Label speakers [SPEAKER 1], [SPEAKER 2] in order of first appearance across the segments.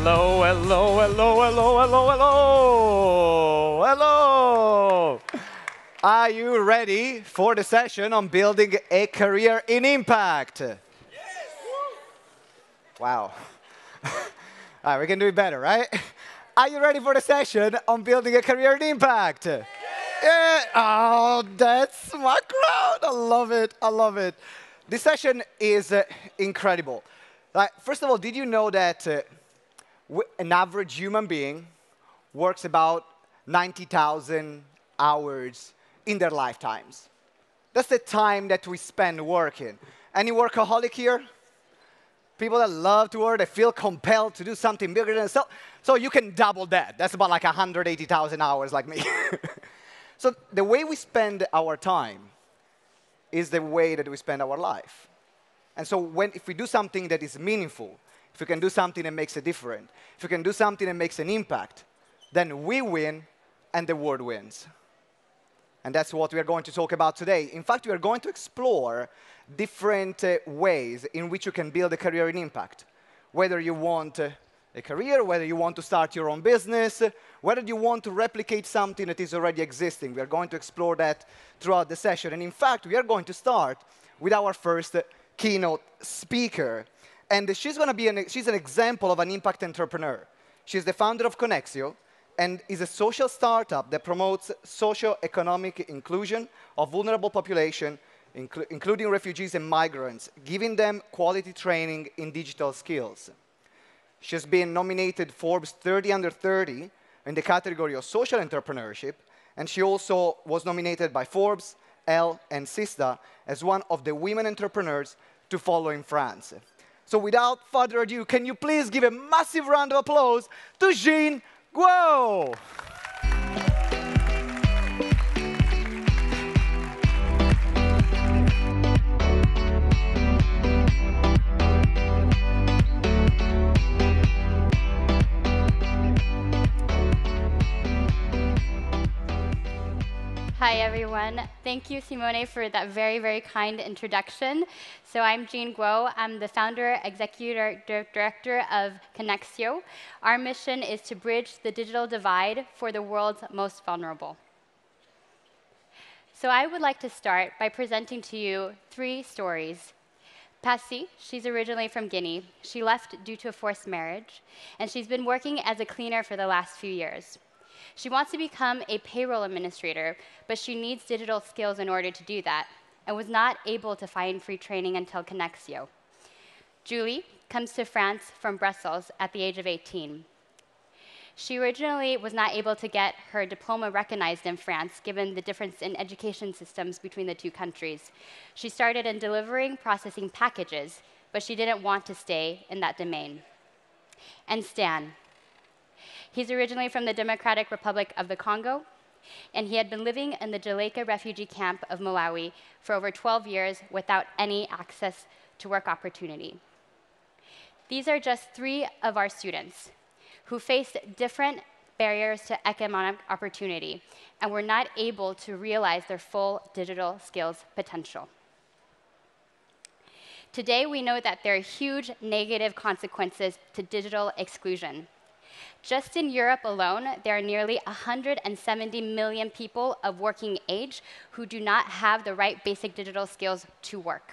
[SPEAKER 1] Hello, hello, hello, hello, hello, hello, hello. Are you ready for the session on building a career in impact? Yes. Wow. All right, we can do it better, right? Are you ready for the session on building a career in impact? Yes. Yeah. Oh, that's my crowd. I love it. I love it. This session is uh, incredible. Like, first of all, did you know that uh, an average human being works about 90,000 hours in their lifetimes? That's the time that we spend working. Any workaholic here? People that love to work, they feel compelled to do something bigger than themselves. So you can double that. That's about like 180,000 hours like me. so the way we spend our time is the way that we spend our life. And so when, if we do something that is meaningful, if we can do something that makes a difference, if we can do something that makes an impact, then we win and the world wins. And that's what we are going to talk about today. In fact, we are going to explore different uh, ways in which you can build a career in impact. Whether you want uh, a career, whether you want to start your own business, whether you want to replicate something that is already existing. We are going to explore that throughout the session. And in fact, we are going to start with our first keynote speaker. And she's going to be an, she's an example of an impact entrepreneur. She's the founder of Konexio and is a social startup that promotes socio-economic inclusion of vulnerable population, inclu including refugees and migrants, giving them quality training in digital skills. She's been nominated Forbes 30 under 30 in the category of social entrepreneurship, and she also was nominated by Forbes, Elle, and Statista as one of the women entrepreneurs to follow in France. So without further ado, can you please give a massive round of applause to Jean Guo?
[SPEAKER 2] Hi, everyone. Thank you, Simone, for that very, very kind introduction. So I'm Jean Guo. I'm the founder, executive director of Konexio. Our mission is to bridge the digital divide for the world's most vulnerable. So I would like to start by presenting to you three stories. Passy, she's originally from Guinea. She left due to a forced marriage, and she's been working as a cleaner for the last few years. She wants to become a payroll administrator, but she needs digital skills in order to do that, and was not able to find free training until Konexio. Julie comes to France from Brussels at the age of 18. She originally was not able to get her diploma recognized in France, given the difference in education systems between the two countries. She started in delivering processing packages, but she didn't want to stay in that domain. And Stan, He's originally from the Democratic Republic of the Congo, and he had been living in the Dzaleka refugee camp of Malawi for over 12 years without any access to work opportunity. These are just three of our students who faced different barriers to economic opportunity and were not able to realize their full digital skills potential. Today, we know that there are huge negative consequences to digital exclusion. Just in Europe alone, there are nearly 170 million people of working age who do not have the right basic digital skills to work.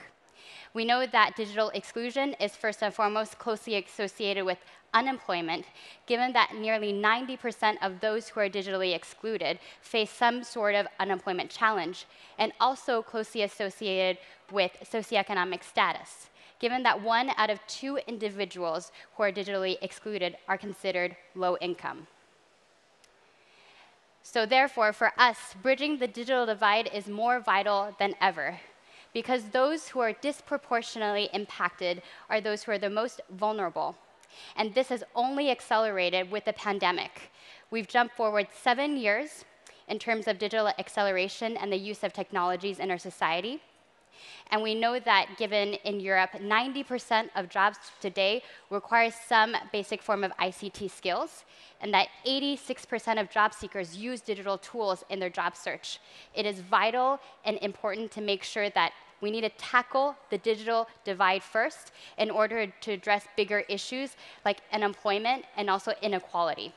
[SPEAKER 2] We know that digital exclusion is first and foremost closely associated with unemployment, given that nearly 90% of those who are digitally excluded face some sort of unemployment challenge, and also closely associated with socioeconomic status given that one out of two individuals who are digitally excluded are considered low income. So therefore, for us, bridging the digital divide is more vital than ever because those who are disproportionately impacted are those who are the most vulnerable. And this has only accelerated with the pandemic. We've jumped forward seven years in terms of digital acceleration and the use of technologies in our society. And we know that given in Europe, 90% of jobs today require some basic form of ICT skills, and that 86% of job seekers use digital tools in their job search. It is vital and important to make sure that we need to tackle the digital divide first in order to address bigger issues like unemployment and also inequality.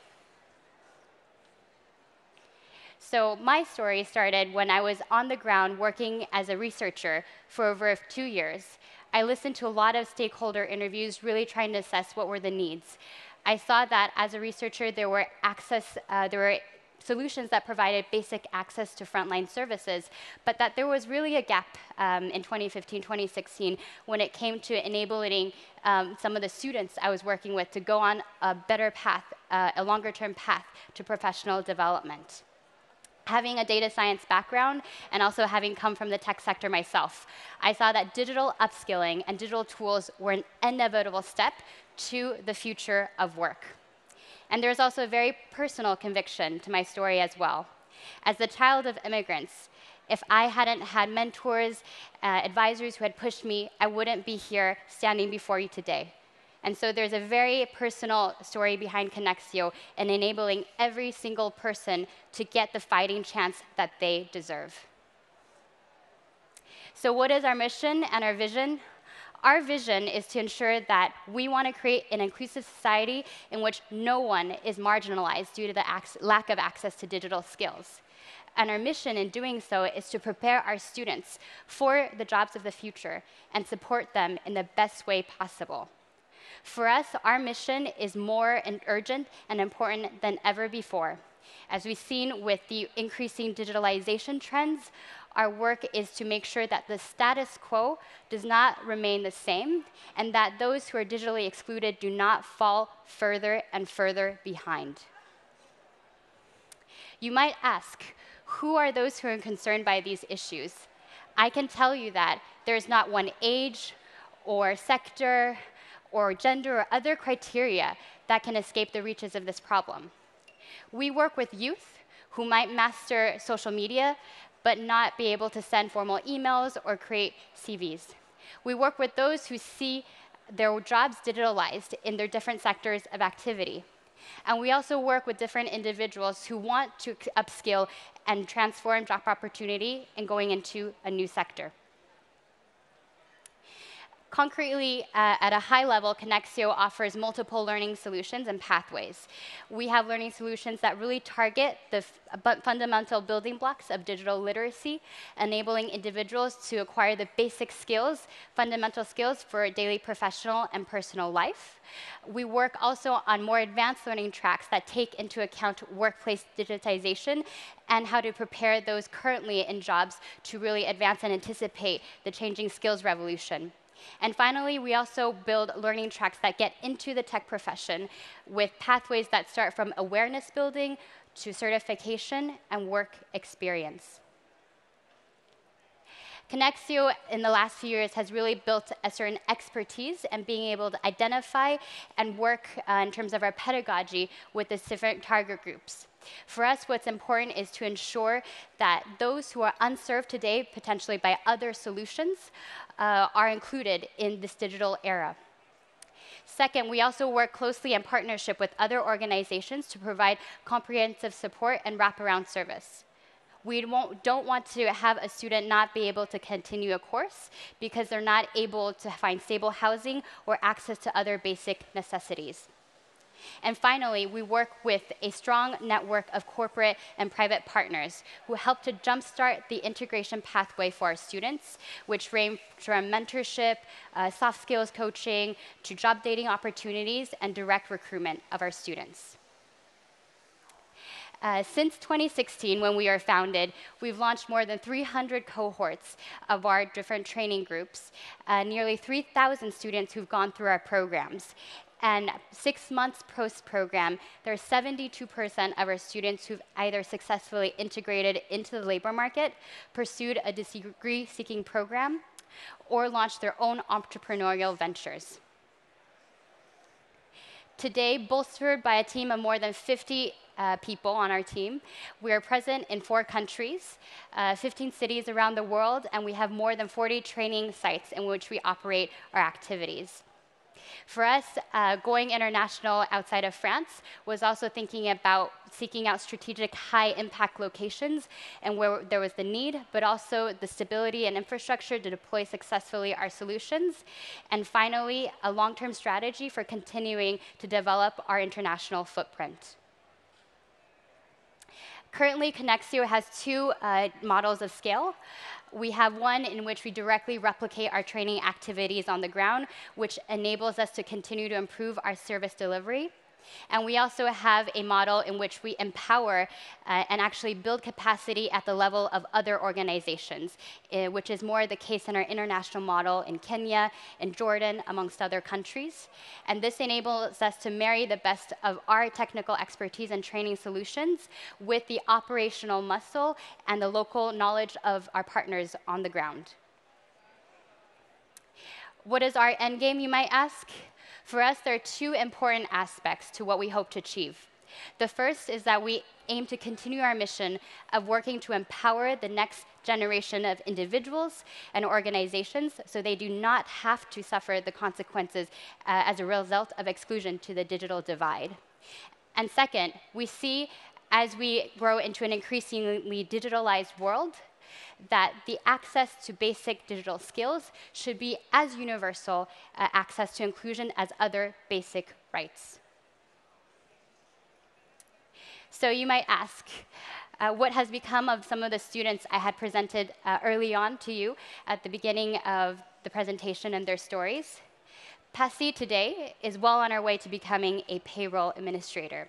[SPEAKER 2] So my story started when I was on the ground working as a researcher for over two years. I listened to a lot of stakeholder interviews, really trying to assess what were the needs. I saw that as a researcher, there were access, uh, there were solutions that provided basic access to frontline services, but that there was really a gap um, in 2015, 2016 when it came to enabling um, some of the students I was working with to go on a better path, uh, a longer term path to professional development having a data science background and also having come from the tech sector myself, I saw that digital upskilling and digital tools were an inevitable step to the future of work. And there's also a very personal conviction to my story as well. As the child of immigrants, if I hadn't had mentors, uh, advisors who had pushed me, I wouldn't be here standing before you today. And so there's a very personal story behind Konexio and enabling every single person to get the fighting chance that they deserve. So, what is our mission and our vision? Our vision is to ensure that we want to create an inclusive society in which no one is marginalized due to the lack of access to digital skills. And our mission in doing so is to prepare our students for the jobs of the future and support them in the best way possible. For us, our mission is more and urgent and important than ever before. As we've seen with the increasing digitalization trends, our work is to make sure that the status quo does not remain the same and that those who are digitally excluded do not fall further and further behind. You might ask, who are those who are concerned by these issues? I can tell you that there's not one age or sector or gender or other criteria that can escape the reaches of this problem. We work with youth who might master social media but not be able to send formal emails or create CVs. We work with those who see their jobs digitalized in their different sectors of activity. And we also work with different individuals who want to upskill and transform job opportunity and going into a new sector. Concretely, uh, at a high level, Konexio offers multiple learning solutions and pathways. We have learning solutions that really target the fundamental building blocks of digital literacy, enabling individuals to acquire the basic skills, fundamental skills for daily professional and personal life. We work also on more advanced learning tracks that take into account workplace digitization and how to prepare those currently in jobs to really advance and anticipate the changing skills revolution. And finally, we also build learning tracks that get into the tech profession with pathways that start from awareness building to certification and work experience. Konexio in the last few years has really built a certain expertise and being able to identify and work uh, in terms of our pedagogy with the different target groups. For us, what's important is to ensure that those who are unserved today, potentially by other solutions, uh, are included in this digital era. Second, we also work closely in partnership with other organizations to provide comprehensive support and wraparound service. We don't want to have a student not be able to continue a course because they're not able to find stable housing or access to other basic necessities. And finally, we work with a strong network of corporate and private partners who help to jumpstart the integration pathway for our students, which range from mentorship, uh, soft skills coaching, to job dating opportunities, and direct recruitment of our students. Uh, since 2016, when we were founded, we've launched more than 300 cohorts of our different training groups, uh, nearly 3,000 students who've gone through our programs. And six months post program, there are 72% of our students who've either successfully integrated into the labor market, pursued a degree seeking program, or launched their own entrepreneurial ventures. Today, bolstered by a team of more than 50 uh, people on our team. We are present in four countries, uh, 15 cities around the world, and we have more than 40 training sites in which we operate our activities. For us, uh, going international outside of France was also thinking about seeking out strategic high impact locations and where there was the need, but also the stability and infrastructure to deploy successfully our solutions. And finally, a long term strategy for continuing to develop our international footprint. Currently, Konexio has two uh, models of scale. We have one in which we directly replicate our training activities on the ground, which enables us to continue to improve our service delivery. And we also have a model in which we empower uh, and actually build capacity at the level of other organizations, uh, which is more the case in our international model in Kenya and Jordan, amongst other countries. And this enables us to marry the best of our technical expertise and training solutions with the operational muscle and the local knowledge of our partners on the ground. What is our end game, you might ask? For us, there are two important aspects to what we hope to achieve. The first is that we aim to continue our mission of working to empower the next generation of individuals and organizations so they do not have to suffer the consequences uh, as a result of exclusion to the digital divide. And second, we see as we grow into an increasingly digitalized world, that the access to basic digital skills should be as universal uh, access to inclusion as other basic rights. So you might ask, uh, what has become of some of the students I had presented uh, early on to you at the beginning of the presentation and their stories? Passy today is well on our way to becoming a payroll administrator.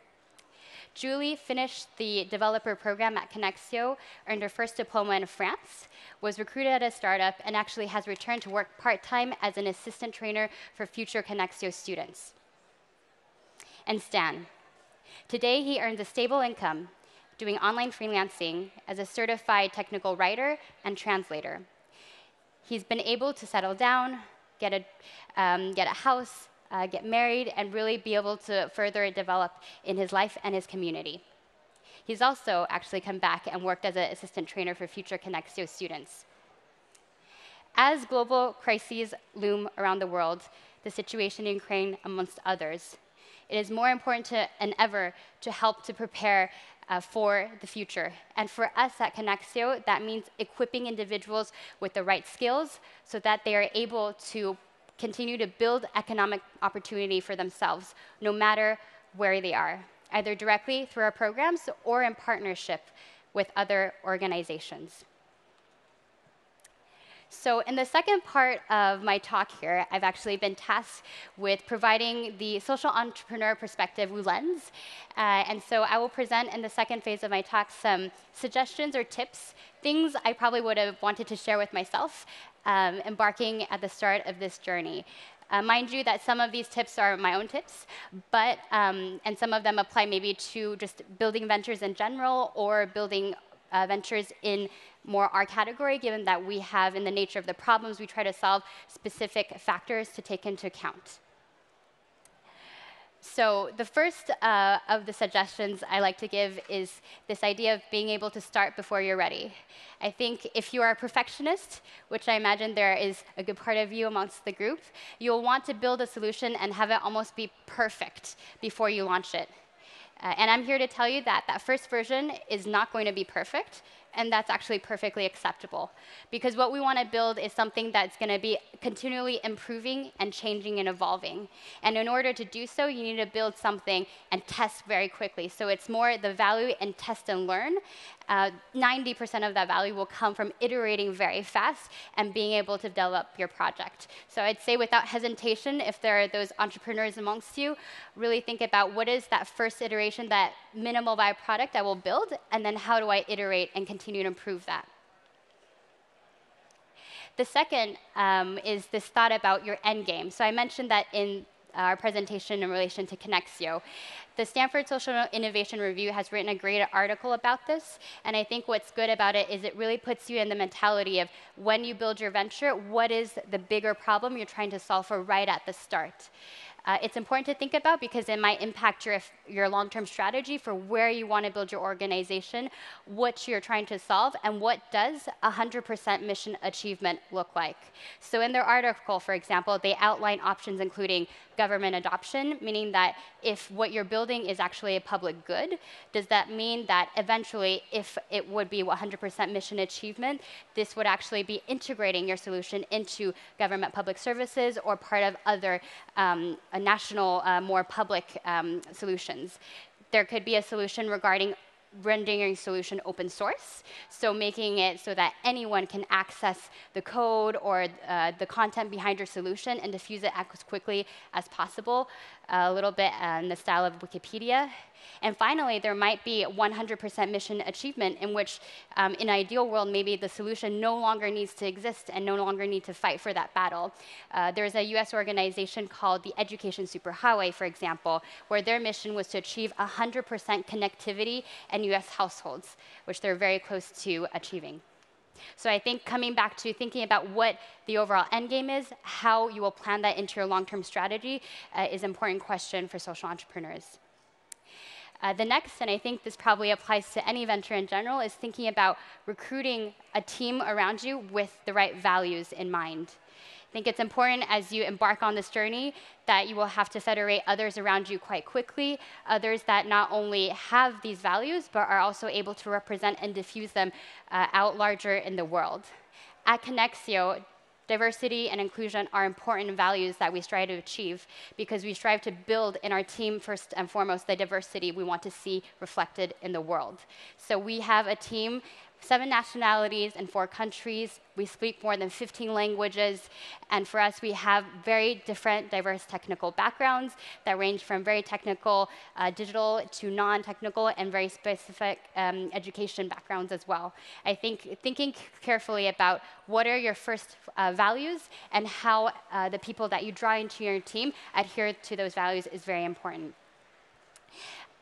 [SPEAKER 2] Julie finished the developer program at Konexio, earned her first diploma in France, was recruited at a startup, and actually has returned to work part time as an assistant trainer for future Konexio students. And Stan. Today, he earns a stable income doing online freelancing as a certified technical writer and translator. He's been able to settle down, get a, um, get a house, uh, get married, and really be able to further develop in his life and his community. He's also actually come back and worked as an assistant trainer for future Konexio students. As global crises loom around the world, the situation in Ukraine amongst others, it is more important to, than ever to help to prepare uh, for the future. And for us at Konexio, that means equipping individuals with the right skills so that they are able to continue to build economic opportunity for themselves, no matter where they are, either directly through our programs or in partnership with other organizations. So in the second part of my talk here, I've actually been tasked with providing the social entrepreneur perspective lens. Uh, and so I will present in the second phase of my talk some suggestions or tips, things I probably would have wanted to share with myself um, embarking at the start of this journey. Uh, mind you that some of these tips are my own tips, but um, and some of them apply maybe to just building ventures in general or building uh, ventures in more our category, given that we have, in the nature of the problems we try to solve, specific factors to take into account. So the first uh, of the suggestions I like to give is this idea of being able to start before you're ready. I think if you are a perfectionist, which I imagine there is a good part of you amongst the group, you'll want to build a solution and have it almost be perfect before you launch it. Uh, and I'm here to tell you that that first version is not going to be perfect and that's actually perfectly acceptable. Because what we want to build is something that's going to be continually improving and changing and evolving. And in order to do so, you need to build something and test very quickly. So it's more the value and test and learn. 90% uh, of that value will come from iterating very fast and being able to develop your project. So I'd say without hesitation, if there are those entrepreneurs amongst you, really think about what is that first iteration, that minimal viable product I will build, and then how do I iterate and continue to improve that. The second um, is this thought about your end game. So I mentioned that in Uh, our presentation in relation to Konexio. The Stanford Social Innovation Review has written a great article about this, and I think what's good about it is it really puts you in the mentality of when you build your venture, what is the bigger problem you're trying to solve for right at the start. Uh, it's important to think about because it might impact your, your long-term strategy for where you want to build your organization, what you're trying to solve, and what does 100% mission achievement look like. So in their article, for example, they outline options including government adoption, meaning that if what you're building is actually a public good, does that mean that eventually, if it would be 100% mission achievement, this would actually be integrating your solution into government public services or part of other um, national, uh, more public um, solutions? There could be a solution regarding rendering solution open source, so making it so that anyone can access the code or uh, the content behind your solution and diffuse it as quickly as possible, a little bit uh, in the style of Wikipedia. And finally, there might be 100% mission achievement in which, um, in an ideal world, maybe the solution no longer needs to exist and no longer need to fight for that battle. Uh, there's a US organization called the Education Superhighway, for example, where their mission was to achieve 100% connectivity in US households, which they're very close to achieving. So I think coming back to thinking about what the overall end game is, how you will plan that into your long-term strategy uh, is an important question for social entrepreneurs. Uh, the next, and I think this probably applies to any venture in general, is thinking about recruiting a team around you with the right values in mind. I think it's important as you embark on this journey that you will have to federate others around you quite quickly, others that not only have these values, but are also able to represent and diffuse them uh, out larger in the world. At Konexio, diversity and inclusion are important values that we strive to achieve because we strive to build in our team, first and foremost, the diversity we want to see reflected in the world. So we have a team seven nationalities and four countries. We speak more than 15 languages. And for us, we have very different, diverse technical backgrounds that range from very technical uh, digital to non technical and very specific um, education backgrounds as well. I think thinking carefully about what are your first uh, values and how uh, the people that you draw into your team adhere to those values is very important.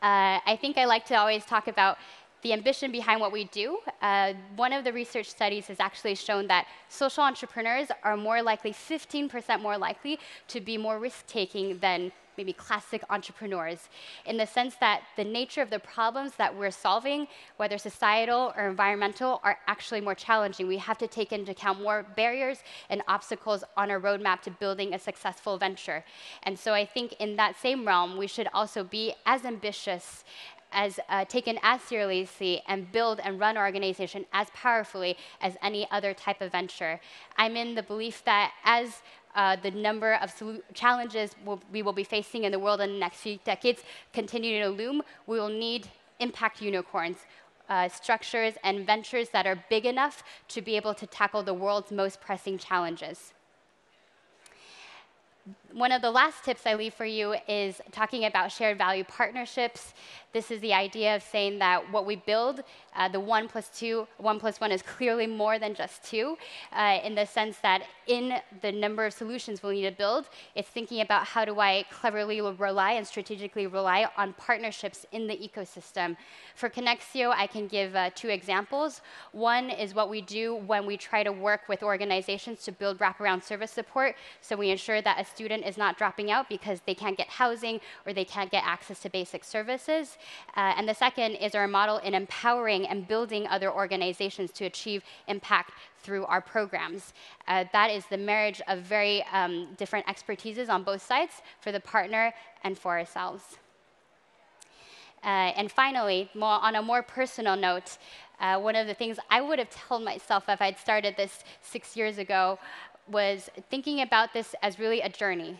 [SPEAKER 2] Uh, I think I like to always talk about the ambition behind what we do. Uh, one of the research studies has actually shown that social entrepreneurs are more likely, 15% more likely, to be more risk taking than maybe classic entrepreneurs, in the sense that the nature of the problems that we're solving, whether societal or environmental, are actually more challenging. We have to take into account more barriers and obstacles on our roadmap to building a successful venture. And so I think in that same realm, we should also be as ambitious as uh, taken as seriously and build and run our organization as powerfully as any other type of venture. I'm in the belief that as uh, the number of challenges we'll, we will be facing in the world in the next few decades continue to loom, we will need impact unicorns. Uh, structures and ventures that are big enough to be able to tackle the world's most pressing challenges one of the last tips I leave for you is talking about shared value partnerships. This is the idea of saying that what we build, uh, the one plus two, one plus one is clearly more than just two, uh, in the sense that in the number of solutions we'll need to build, it's thinking about how do I cleverly rely and strategically rely on partnerships in the ecosystem. For Konexio, I can give uh, two examples. One is what we do when we try to work with organizations to build wraparound service support. So we ensure that a student is not dropping out because they can't get housing or they can't get access to basic services. Uh, and the second is our model in empowering and building other organizations to achieve impact through our programs. Uh, that is the marriage of very um, different expertises on both sides for the partner and for ourselves. Uh, and finally, more, on a more personal note, uh, one of the things I would have told myself if I'd started this six years ago was thinking about this as really a journey.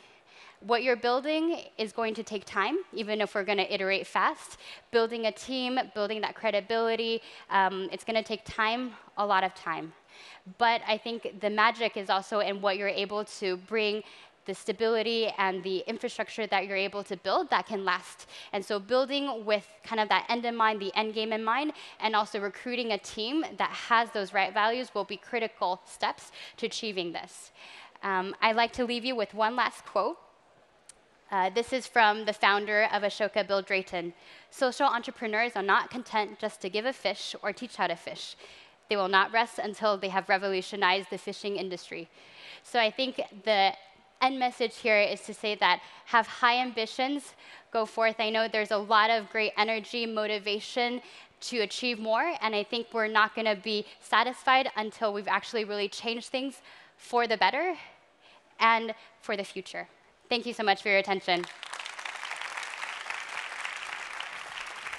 [SPEAKER 2] What you're building is going to take time, even if we're going to iterate fast. Building a team, building that credibility, um, it's going to take time, a lot of time. But I think the magic is also in what you're able to bring the stability and the infrastructure that you're able to build that can last. And so building with kind of that end in mind, the end game in mind, and also recruiting a team that has those right values will be critical steps to achieving this. Um, I'd like to leave you with one last quote. Uh, this is from the founder of Ashoka, Bill Drayton. Social entrepreneurs are not content just to give a fish or teach how to fish. They will not rest until they have revolutionized the fishing industry. So I think the end message here is to say that have high ambitions, go forth. I know there's a lot of great energy, motivation to achieve more, and I think we're not going to be satisfied until we've actually really changed things for the better and for the future. Thank you so much for your attention.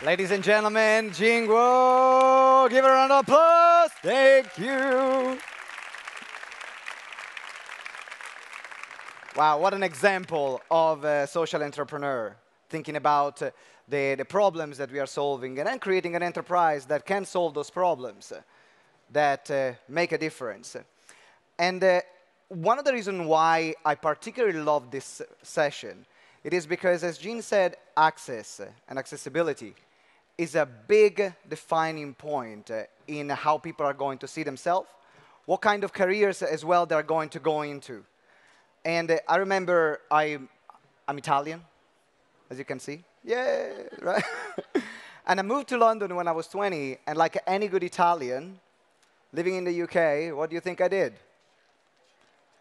[SPEAKER 1] Ladies and gentlemen, Jean Guo, give her a round of applause. Thank you. Wow, what an example of a social entrepreneur thinking about uh, the, the problems that we are solving and then creating an enterprise that can solve those problems that uh, make a difference. And uh, one of the reasons why I particularly love this session, it is because, as Jean said, access and accessibility is a big defining point uh, in how people are going to see themselves, what kind of careers as well they're going to go into. And uh, I remember I, I'm Italian, as you can see. Yeah, right? and I moved to London when I was 20, and like any good Italian, living in the UK, what do you think I did?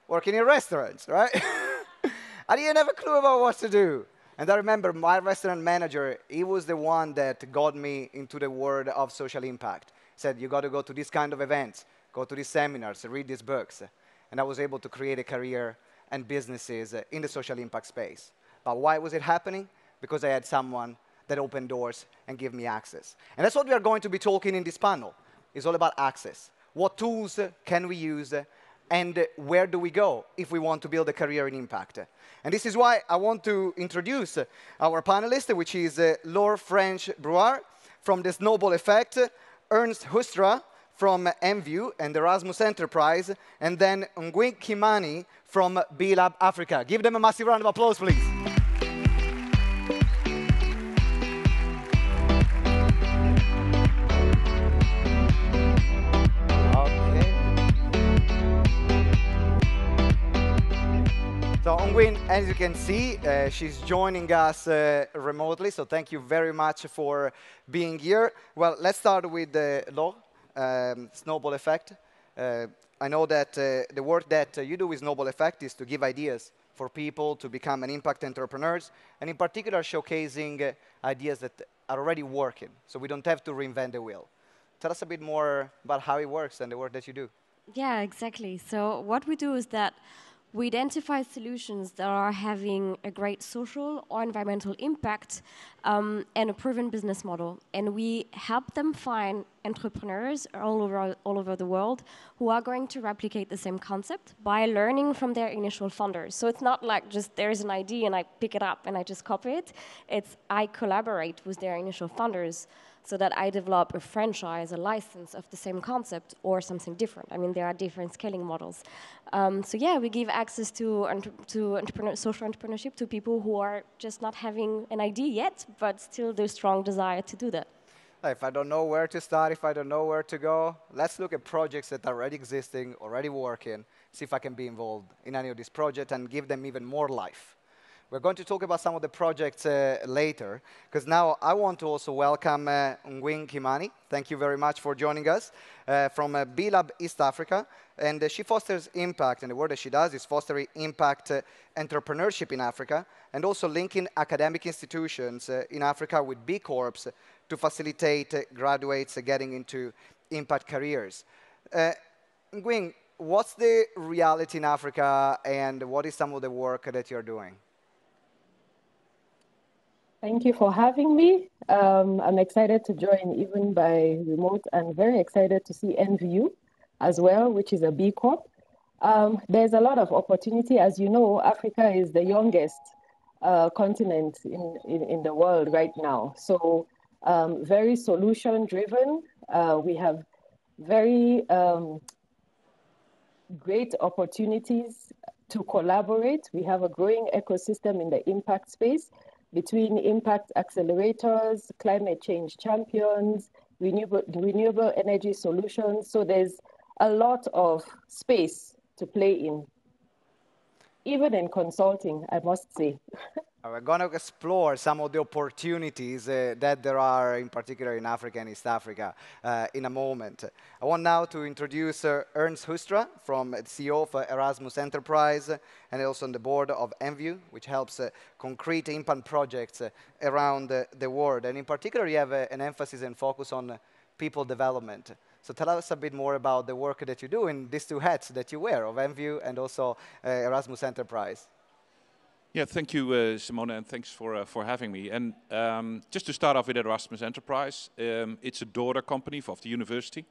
[SPEAKER 1] Working in restaurants, right? I didn't have a clue about what to do. And I remember my restaurant manager, he was the one that got me into the world of social impact. He said, you got to go to these kind of events, go to these seminars, read these books. And I was able to create a career and businesses uh, in the social impact space. But why was it happening? Because I had someone that opened doors and gave me access. And that's what we are going to be talking in this panel. It's all about access. What tools uh, can we use uh, and where do we go if we want to build a career in impact? And this is why I want to introduce our panelist, which is uh, Laure Frech Brouard from the Snowball Effect, Ernst Hoekstra from Enviu and Erasmus Enterprise, and then Ngwing Kimani from B-Lab Africa. Give them a massive round of applause, please. So Ngwing, as you can see, uh, she's joining us uh, remotely, so thank you very much for being here. Well, let's start with the Laure, um, snowball effect. Uh, I know that uh, the work that uh, you do with Snowball Effect is to give ideas for people to become an impact entrepreneurs, and in particular showcasing uh, ideas that are already working, so we don't have to reinvent the wheel. Tell us a bit more about how it works and the work that you do.
[SPEAKER 3] Yeah, exactly. So what we do is that we identify solutions that are having a great social or environmental impact um, and a proven business model. And we help them find entrepreneurs all over, all over the world who are going to replicate the same concept by learning from their initial funders. So it's not like just there's an idea and I pick it up and I just copy it. It's I collaborate with their initial funders so that I develop a franchise, a license of the same concept or something different. I mean, there are different scaling models. Um, so yeah, we give access to, to entrepreneur social entrepreneurship to people who are just not having an idea yet, but still the strong desire to do that.
[SPEAKER 1] If I don't know where to start, if I don't know where to go, let's look at projects that are already existing, already working, see if I can be involved in any of these projects and give them even more life. We're going to talk about some of the projects uh, later, because now I want to also welcome uh, Ngwing Kimani. Thank you very much for joining us uh, from uh, B-Lab East Africa. And uh, she fosters impact, and the work that she does is fostering impact uh, entrepreneurship in Africa, and also linking academic institutions uh, in Africa with B Corps to facilitate graduates getting into impact careers. Ngwing, what's the reality in Africa, and what is some of the work that you're doing?
[SPEAKER 4] Thank you for having me. Um, I'm excited to join even by remote and very excited to see Enviu as well, which is a B Corp. Um, there's a lot of opportunity. As you know, Africa is the youngest uh, continent in, in, in, the world right now. So um, very solution driven. Uh, we have very um, great opportunities to collaborate. We have a growing ecosystem in the impact space between impact accelerators, climate change champions, renewable, renewable energy solutions. So there's a lot of space to play in, even in consulting, I must say.
[SPEAKER 1] We're going to explore some of the opportunities uh, that there are, in particular in Africa and East Africa, uh, in a moment. I want now to introduce uh, Ernst Hoekstra, from CEO of Erasmus Enterprise, and also on the board of Enviu, which helps uh, concrete impact projects uh, around the world. And in particular, you have uh, an emphasis and focus on people development. So tell us a bit more about the work that you do in these two hats that you wear, of Enviu and also Erasmus Enterprise.
[SPEAKER 5] Yeah, thank you, uh, Simona, and thanks for uh, for having me. And um, just to start off with Erasmus Enterprise, um, it's a daughter company of the university,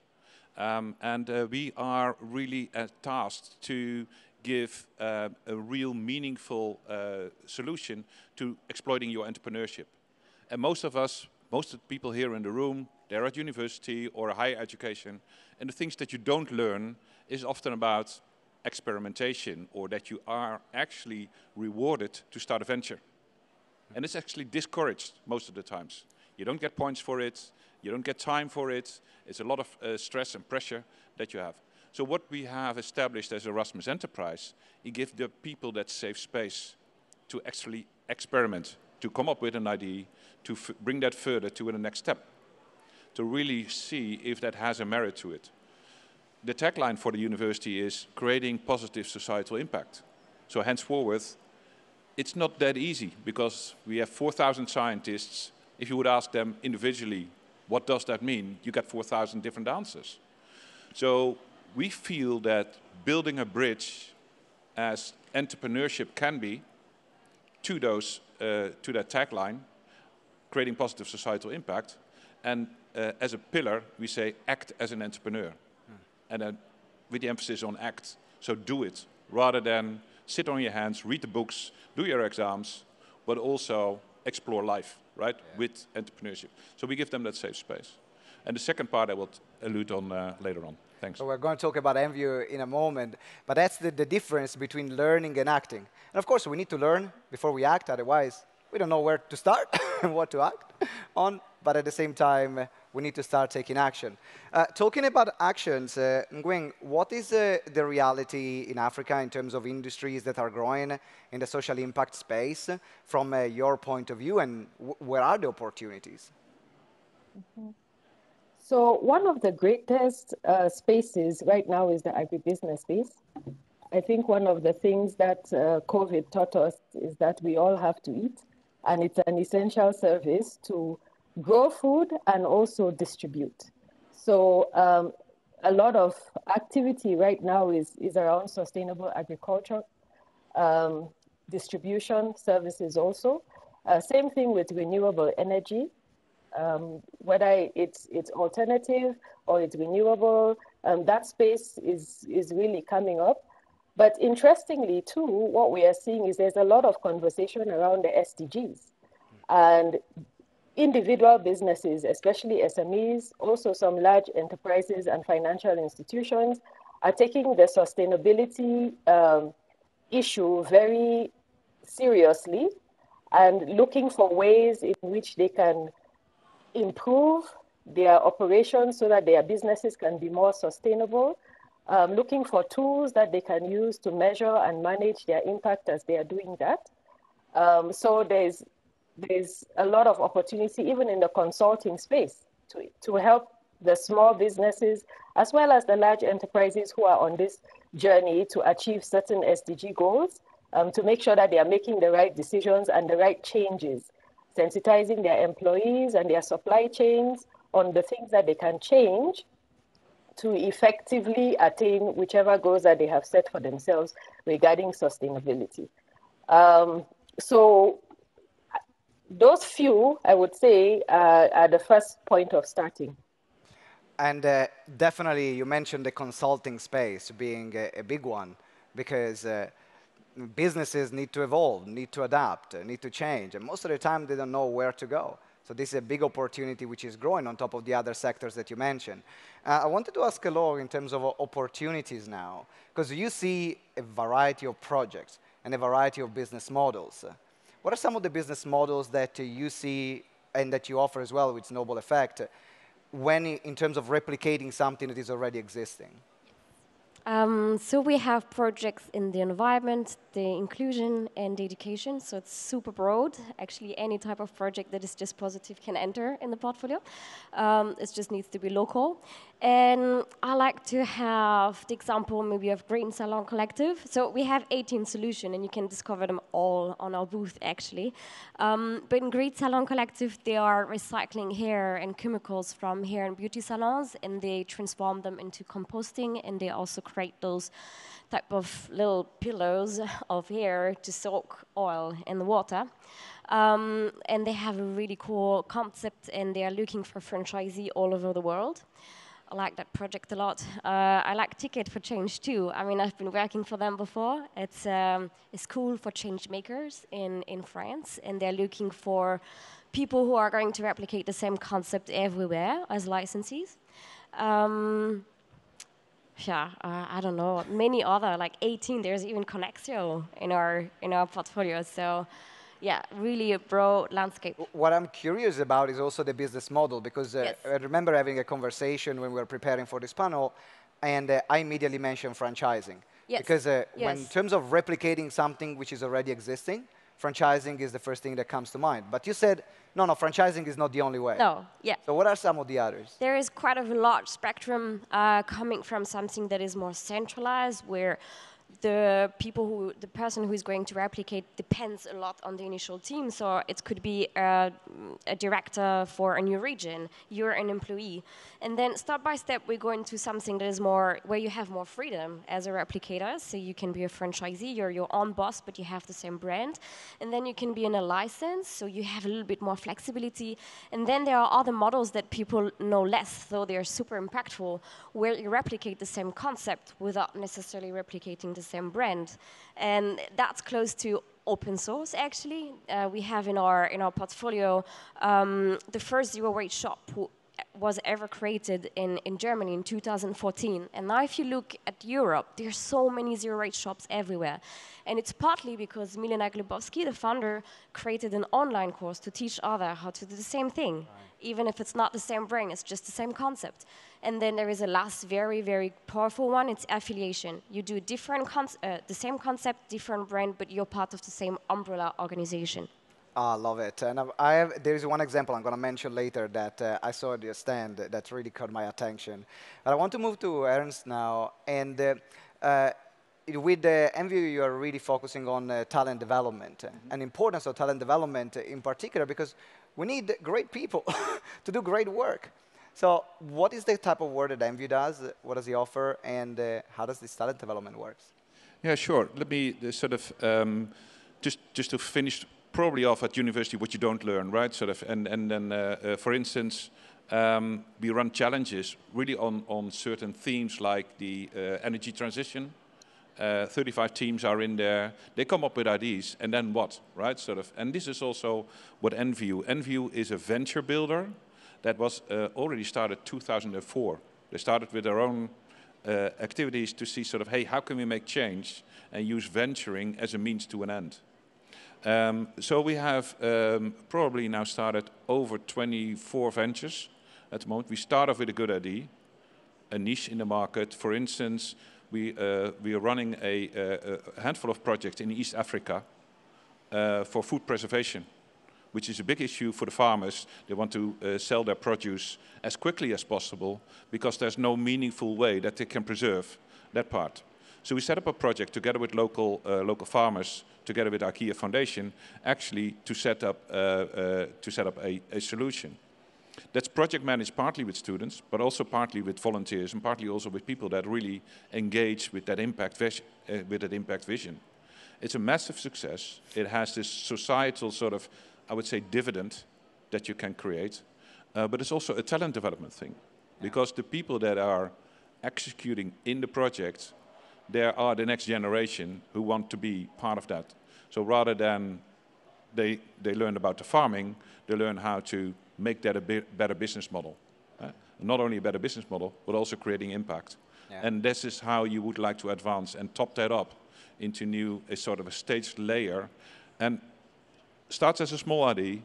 [SPEAKER 5] um, and uh, we are really uh, tasked to give uh, a real meaningful uh, solution to exploiting your entrepreneurship. And most of us, most of the people here in the room, they're at university or higher education, and the things that you don't learn is often about experimentation or that you are actually rewarded to start a venture. And it's actually discouraged most of the times. You don't get points for it, you don't get time for it, it's a lot of uh, stress and pressure that you have. So what we have established as Erasmus Enterprise, it gives the people that safe space to actually experiment, to come up with an idea, to bring that further to the next step, to really see if that has a merit to it the tagline for the university is creating positive societal impact. So henceforward, it's not that easy because we have 4,000 scientists. If you would ask them individually, what does that mean? You get 4,000 different answers. So we feel that building a bridge as entrepreneurship can be to those uh, to that tagline, creating positive societal impact, and uh, as a pillar, we say act as an entrepreneur and then with the emphasis on act. So do it rather than sit on your hands, read the books, do your exams, but also explore life, right, yeah. with entrepreneurship. So we give them that safe space. And the second part I will allude on uh, later on. Thanks.
[SPEAKER 1] So we're going to talk about Enviu in a moment, but that's the, the difference between learning and acting. And of course, we need to learn before we act, otherwise we don't know where to start and what to act on, but at the same time, we need to start taking action. Uh, talking about actions, uh, Ngwing, what is uh, the reality in Africa in terms of industries that are growing in the social impact space from uh, your point of view, and where are the opportunities?
[SPEAKER 4] Mm -hmm. So one of the greatest uh, spaces right now is the agribusiness space. I think one of the things that uh, COVID taught us is that we all have to eat, and it's an essential service to grow food and also distribute. So um, a lot of activity right now is, is around sustainable agriculture, um, distribution services also. Uh, same thing with renewable energy, um, whether it's, it's alternative or it's renewable, um, that space is, is really coming up. But interestingly, too, what we are seeing is there's a lot of conversation around the SDGs. And individual businesses, especially SMEs, also some large enterprises and financial institutions, are taking the sustainability um, issue very seriously and looking for ways in which they can improve their operations so that their businesses can be more sustainable, um, looking for tools that they can use to measure and manage their impact as they are doing that. Um, so there's there's a lot of opportunity even in the consulting space to, to help the small businesses as well as the large enterprises who are on this journey to achieve certain SDG goals um, to make sure that they are making the right decisions and the right changes, sensitizing their employees and their supply chains on the things that they can change to effectively attain whichever goals that they have set for themselves regarding sustainability. Um, so those few, I would say, uh, are the first point of starting.
[SPEAKER 1] And uh, definitely, you mentioned the consulting space being a, a big one because uh, businesses need to evolve, need to adapt, uh, need to change, and most of the time they don't know where to go. So this is a big opportunity which is growing on top of the other sectors that you mentioned. Uh, I wanted to ask Alok in terms of opportunities now, because you see a variety of projects and a variety of business models. What are some of the business models that you see and that you offer as well with Snowball Effect when in terms of replicating something that is already existing?
[SPEAKER 3] Um, so we have projects in the environment, the inclusion, and the education. So it's super broad. Actually, any type of project that is just positive can enter in the portfolio. Um, it just needs to be local. And I like to have the example maybe of Green Salon Collective. So we have 18 solutions, and you can discover them all on our booth, actually. Um, but in Green Salon Collective, they are recycling hair and chemicals from hair and beauty salons, and they transform them into composting, and they also create those type of little pillows of hair to soak oil in the water. Um, and they have a really cool concept, and they are looking for franchisee all over the world. I like that project a lot. Uh, I like Ticket for Change too. I mean, I've been working for them before. It's um, a school for change makers in, in France, and they're looking for people who are going to replicate the same concept everywhere as licensees. Um, yeah, uh, I don't know, many other, like 18. There's even Konexio in our in our portfolio. So yeah, really a broad landscape.
[SPEAKER 1] What I'm curious about is also the business model because uh,
[SPEAKER 3] Yes.
[SPEAKER 1] I remember having a conversation when we were preparing for this panel, and uh, I immediately mentioned franchising.
[SPEAKER 3] Yes.
[SPEAKER 1] Because uh, when in terms of replicating something which is already existing, franchising is the first thing that comes to mind. But you said, no, no, franchising is not the only way.
[SPEAKER 3] No, yeah.
[SPEAKER 1] So what are some of the others?
[SPEAKER 3] There is quite a large spectrum uh, coming from something that is more centralized, where the people who, the person who is going to replicate depends a lot on the initial team. So it could be a, a director for a new region, you're an employee. And then step by step, we go into something that is more, where you have more freedom as a replicator. So you can be a franchisee, you're your own boss, but you have the same brand. And then you can be in a license, so you have a little bit more flexibility. And then there are other models that people know less, though they're super impactful, where you replicate the same concept without necessarily replicating the same brand. And that's close to open source actually. Uh, we have in our in our portfolio um, the first zero weight shop was ever created in, in Germany in 2014. And now if you look at Europe, there's so many zero-rate shops everywhere. And it's partly because Milena Glimbovski, the founder, created an online course to teach others how to do the same thing. Even if it's not the same brain, it's just the same concept. And then there is a last very, very powerful one, it's affiliation. You do different uh, the same concept, different brand, but you're part of the same umbrella organization.
[SPEAKER 1] Ah, love it. And I've- there is one example I'm going to mention later that uh, I saw at your stand that- that really caught my attention. But I want to move to Ernst now. And uh, uh, with the Enviu, you are really focusing on uh, talent development and importance of talent development in particular because we need great people to do great work. So what is the type of work that Enviu does? What does he offer? And uh, how does this talent development work?
[SPEAKER 5] Yeah, sure. Let me uh, sort of um, just just to finish probably off at university what you don't learn, right? Sort of, and and then uh, uh, for instance, um, we run challenges really on on certain themes like the uh, energy transition. Uh, 35 teams are in there. They come up with ideas, and then what, right? Sort of, and this is also what Enviu. Enviu is a venture builder that was already started 2004. They started with their own uh, activities to see sort of, hey, how can we make change and use venturing as a means to an end? Um, so we have um, probably now started over 24 ventures at the moment. We start off with a good idea, a niche in the market. For instance, we, uh, we are running a, a, handful of projects in East Africa uh, for food preservation, which is a big issue for the farmers. They want to uh, sell their produce as quickly as possible because there's no meaningful way that they can preserve that part. So we set up a project together with local, uh, local farmers, together with IKEA Foundation, actually to set up, uh, uh, to set up a, a solution. That's project managed partly with students, but also partly with volunteers and partly also with people that really engage with that impact, vis- uh, with that impact vision. It's a massive success. It has this societal sort of, I would say, dividend that you can create, uh, but it's also a talent development thing, because the people that are executing in the project, there are the next generation who want to be part of that. So rather than they, they learn about the farming, they learn how to make that a better business model. uh, Not only a better business model, but also creating impact.
[SPEAKER 1] Yeah.
[SPEAKER 5] And this is how you would like to advance and top that up into new, a sort of a staged layer. And starts as a small idea,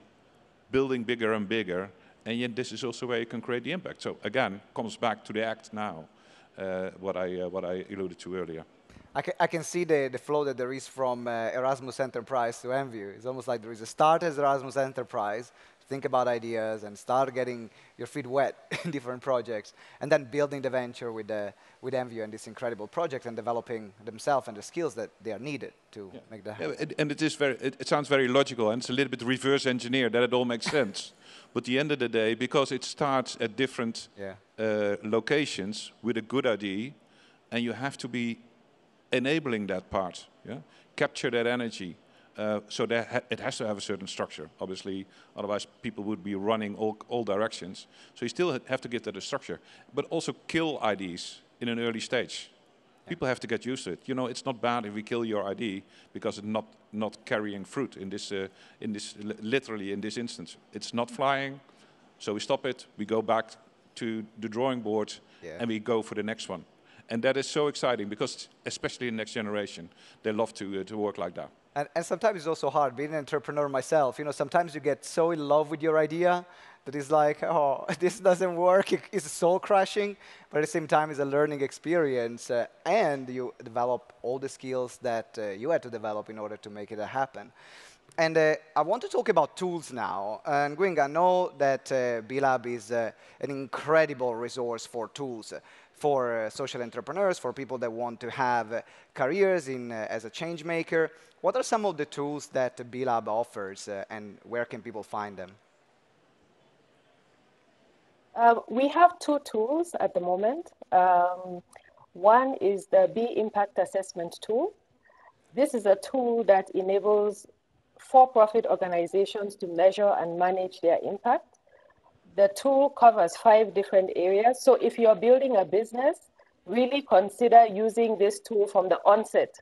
[SPEAKER 5] building bigger and bigger, and yet this is also where you can create the impact. So again, comes back to the act now. Uh, what, I, uh, what I alluded to earlier.
[SPEAKER 1] I can, I can see the, the flow that there is from uh, Erasmus Enterprise to Enviu. It's almost like there is a start as Erasmus Enterprise, think about ideas and start getting your feet wet in different projects, and then building the venture with, the, with Enviu and this incredible project and developing themselves and the skills that they are needed to
[SPEAKER 5] yeah.
[SPEAKER 1] make that happen.
[SPEAKER 5] Yeah, it, and it, is very, it, it, sounds very logical, and it's a little bit reverse engineered that it all makes sense. But at the end of the day, because it starts at different yeah. Uh, locations with a good idea, and you have to be enabling that part, yeah? capture that energy. Uh, so that ha it has to have a certain structure, obviously, otherwise people would be running all, all directions. So you still have to give that a structure, but also kill IDs in an early stage. Yeah. People have to get used to it. You know, it's not bad if we kill your ID because it's not, not carrying fruit in this, uh, in this literally in this instance. It's not flying, so we stop it, we go back to the drawing board, yeah. and we go for the next one. And that is so exciting because, especially in next generation, they love to, uh, to work like that.
[SPEAKER 1] And, and sometimes it's also hard, being an entrepreneur myself, you know, sometimes you get so in love with your idea that it's like, oh, this doesn't work, it's soul crushing, but at the same time it's a learning experience, uh, and you develop all the skills that uh, you had to develop in order to make it happen. And uh, I want to talk about tools now. And Ngwing, I know that uh, B-Lab is uh, an incredible resource for tools for uh, social entrepreneurs, for people that want to have uh, careers in, uh, as a change maker. What are some of the tools that B-Lab offers uh, and where can people find them?
[SPEAKER 4] Uh, we have two tools at the moment. Um, one is the B Impact Assessment Tool. This is a tool that enables for-profit organizations to measure and manage their impact the tool covers five different areas. So if you're building a business, really consider using this tool from the onset.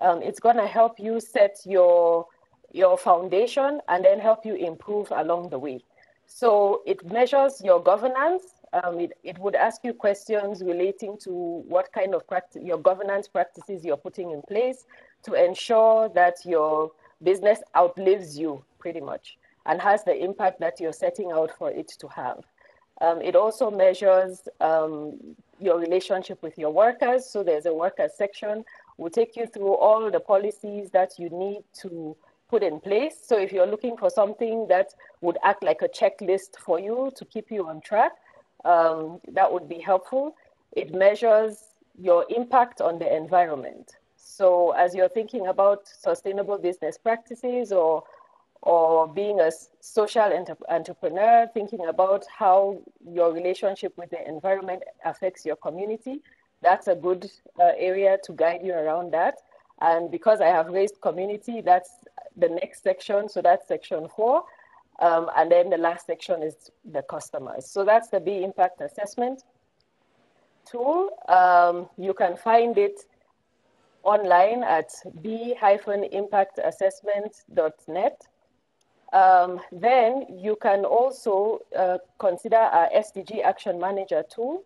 [SPEAKER 4] Um, it's going to help you set your your foundation and then help you improve along the way. So it measures your governance. Um, it, it would ask you questions relating to what kind of practice, your governance practices you're putting in place to ensure that your business outlives you pretty much and has the impact that you're setting out for it to have. Um, it also measures um, your relationship with your workers. So there's a workers section. We'll take you through all the policies that you need to put in place. So if you're looking for something that would act like a checklist for you to keep you on track, um, that would be helpful. It measures your impact on the environment. So as you're thinking about sustainable business practices or or being a social entrepreneur, thinking about how your relationship with the environment affects your community. That's a good uh, area to guide you around that. And because I have raised community, that's the next section. So that's section four. Um, and then the last section is the customers. So that's the B impact assessment tool. Um, you can find it online at b-impactassessment.net. Um, then you can also uh, consider our SDG Action Manager tool,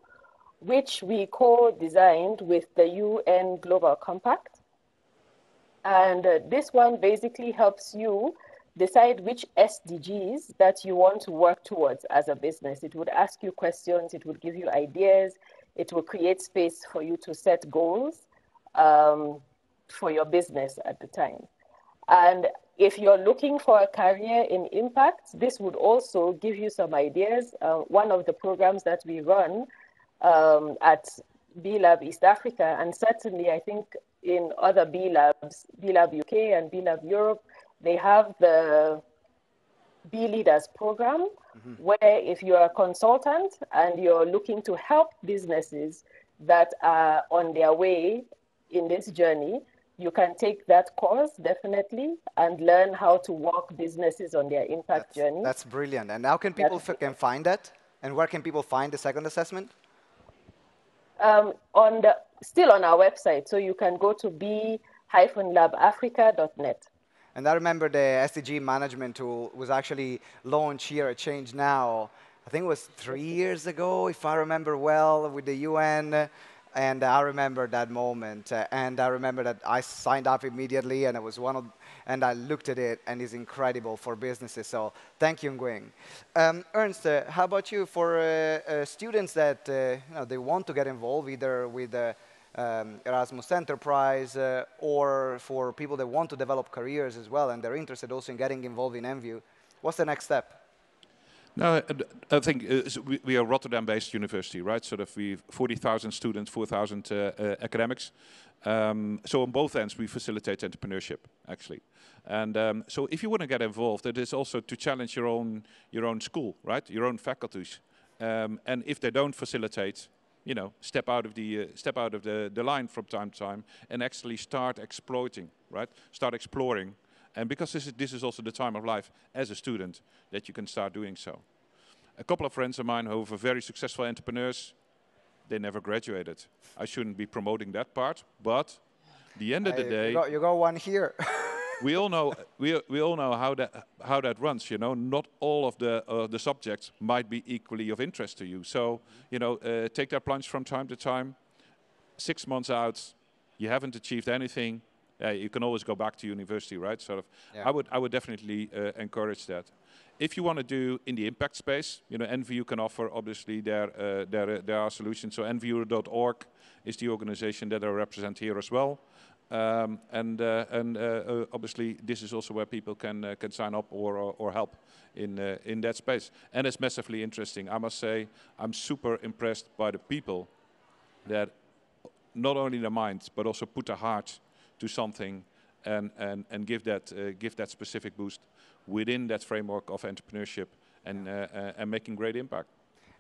[SPEAKER 4] which we co-designed with the UN Global Compact. And uh, this one basically helps you decide which SDGs that you want to work towards as a business. It would ask you questions, it would give you ideas, it will create space for you to set goals um, for your business at the time. And if you're looking for a career in impact, this would also give you some ideas. Uh, one of the programs that we run um, at B Lab East Africa, and certainly I think in other B Labs, B Lab UK and B Lab Europe, they have the B Leaders program, mm-hmm. where if you're a consultant and you're looking to help businesses that are on their way in this journey, you can take that course definitely and learn how to walk businesses on their impact
[SPEAKER 1] that's,
[SPEAKER 4] journey.
[SPEAKER 1] That's brilliant. And how can people can find that? And where can people find the second assessment?
[SPEAKER 4] Um, on the still on our website, so you can go to b-labafrica.net.
[SPEAKER 1] And I remember the SDG management tool was actually launched here at Change Now. I think it was three years ago, if I remember well, with the UN And I remember that moment, uh, and I remember that I signed up immediately, and it was one of, and I looked at it, and it's incredible for businesses. So thank you, Ngwing. Um, Ernst, uh, how about you? For uh, uh students that uh, you know, they want to get involved, either with um, Erasmus Enterprise, uh, or for people that want to develop careers as well, and they're interested also in getting involved in Enviu, what's the next step?
[SPEAKER 5] No, I think uh, we, are Rotterdam-based university, right? So that we 40,000 students, 4,000 uh, uh, academics. Um, so on both ends, we facilitate entrepreneurship, actually. And um, so if you want to get involved, it is also to challenge your own your own school, right? Your own faculties. Um, and if they don't facilitate, you know, step out of the uh, step out of the, the line from time to time and actually start exploiting, right? Start exploring and because this is, this is also the time of life as a student that you can start doing so. A couple of friends of mine who are very successful entrepreneurs, they never graduated. I shouldn't be promoting that part, but the end of the day,
[SPEAKER 1] you got, you got one here.
[SPEAKER 5] we all know we, we all know how that how that runs. You know, not all of the uh, the subjects might be equally of interest to you. So you know, uh, take that plunge from time to time. Six months out, you haven't achieved anything uh, you can always go back to university, right? Sort of. Yeah. I would I would definitely uh, encourage that. If you want to do in the impact space, you know, Enviu can offer obviously there uh, there there are solutions. So Enviu.org is the organization that I represent here as well. Um, and uh, and uh, uh, obviously this is also where people can can sign up or or, or help in in that space. And it's massively interesting. I must say, I'm super impressed by the people that not only their minds but also put their heart to something and, and, and give, that, uh, give that specific boost within that framework of entrepreneurship and, uh, uh, and making great impact.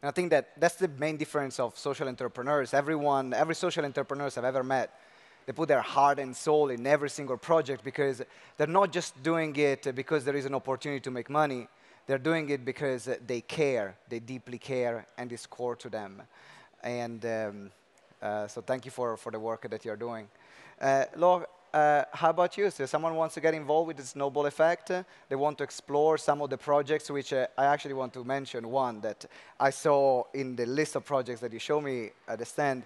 [SPEAKER 1] And I think that that's the main difference of social entrepreneurs. Everyone, every social entrepreneurs I've ever met, they put their heart and soul in every single project because they're not just doing it because there is an opportunity to make money. They're doing it because they care, they deeply care, and it's core to them. And um, uh, so thank you for, for the work that you're doing. Uh, Laura, uh, how about you? So someone wants to get involved with the snowball effect. Uh, they want to explore some of the projects, which uh, I actually want to mention one that I saw in the list of projects that you showed me at the stand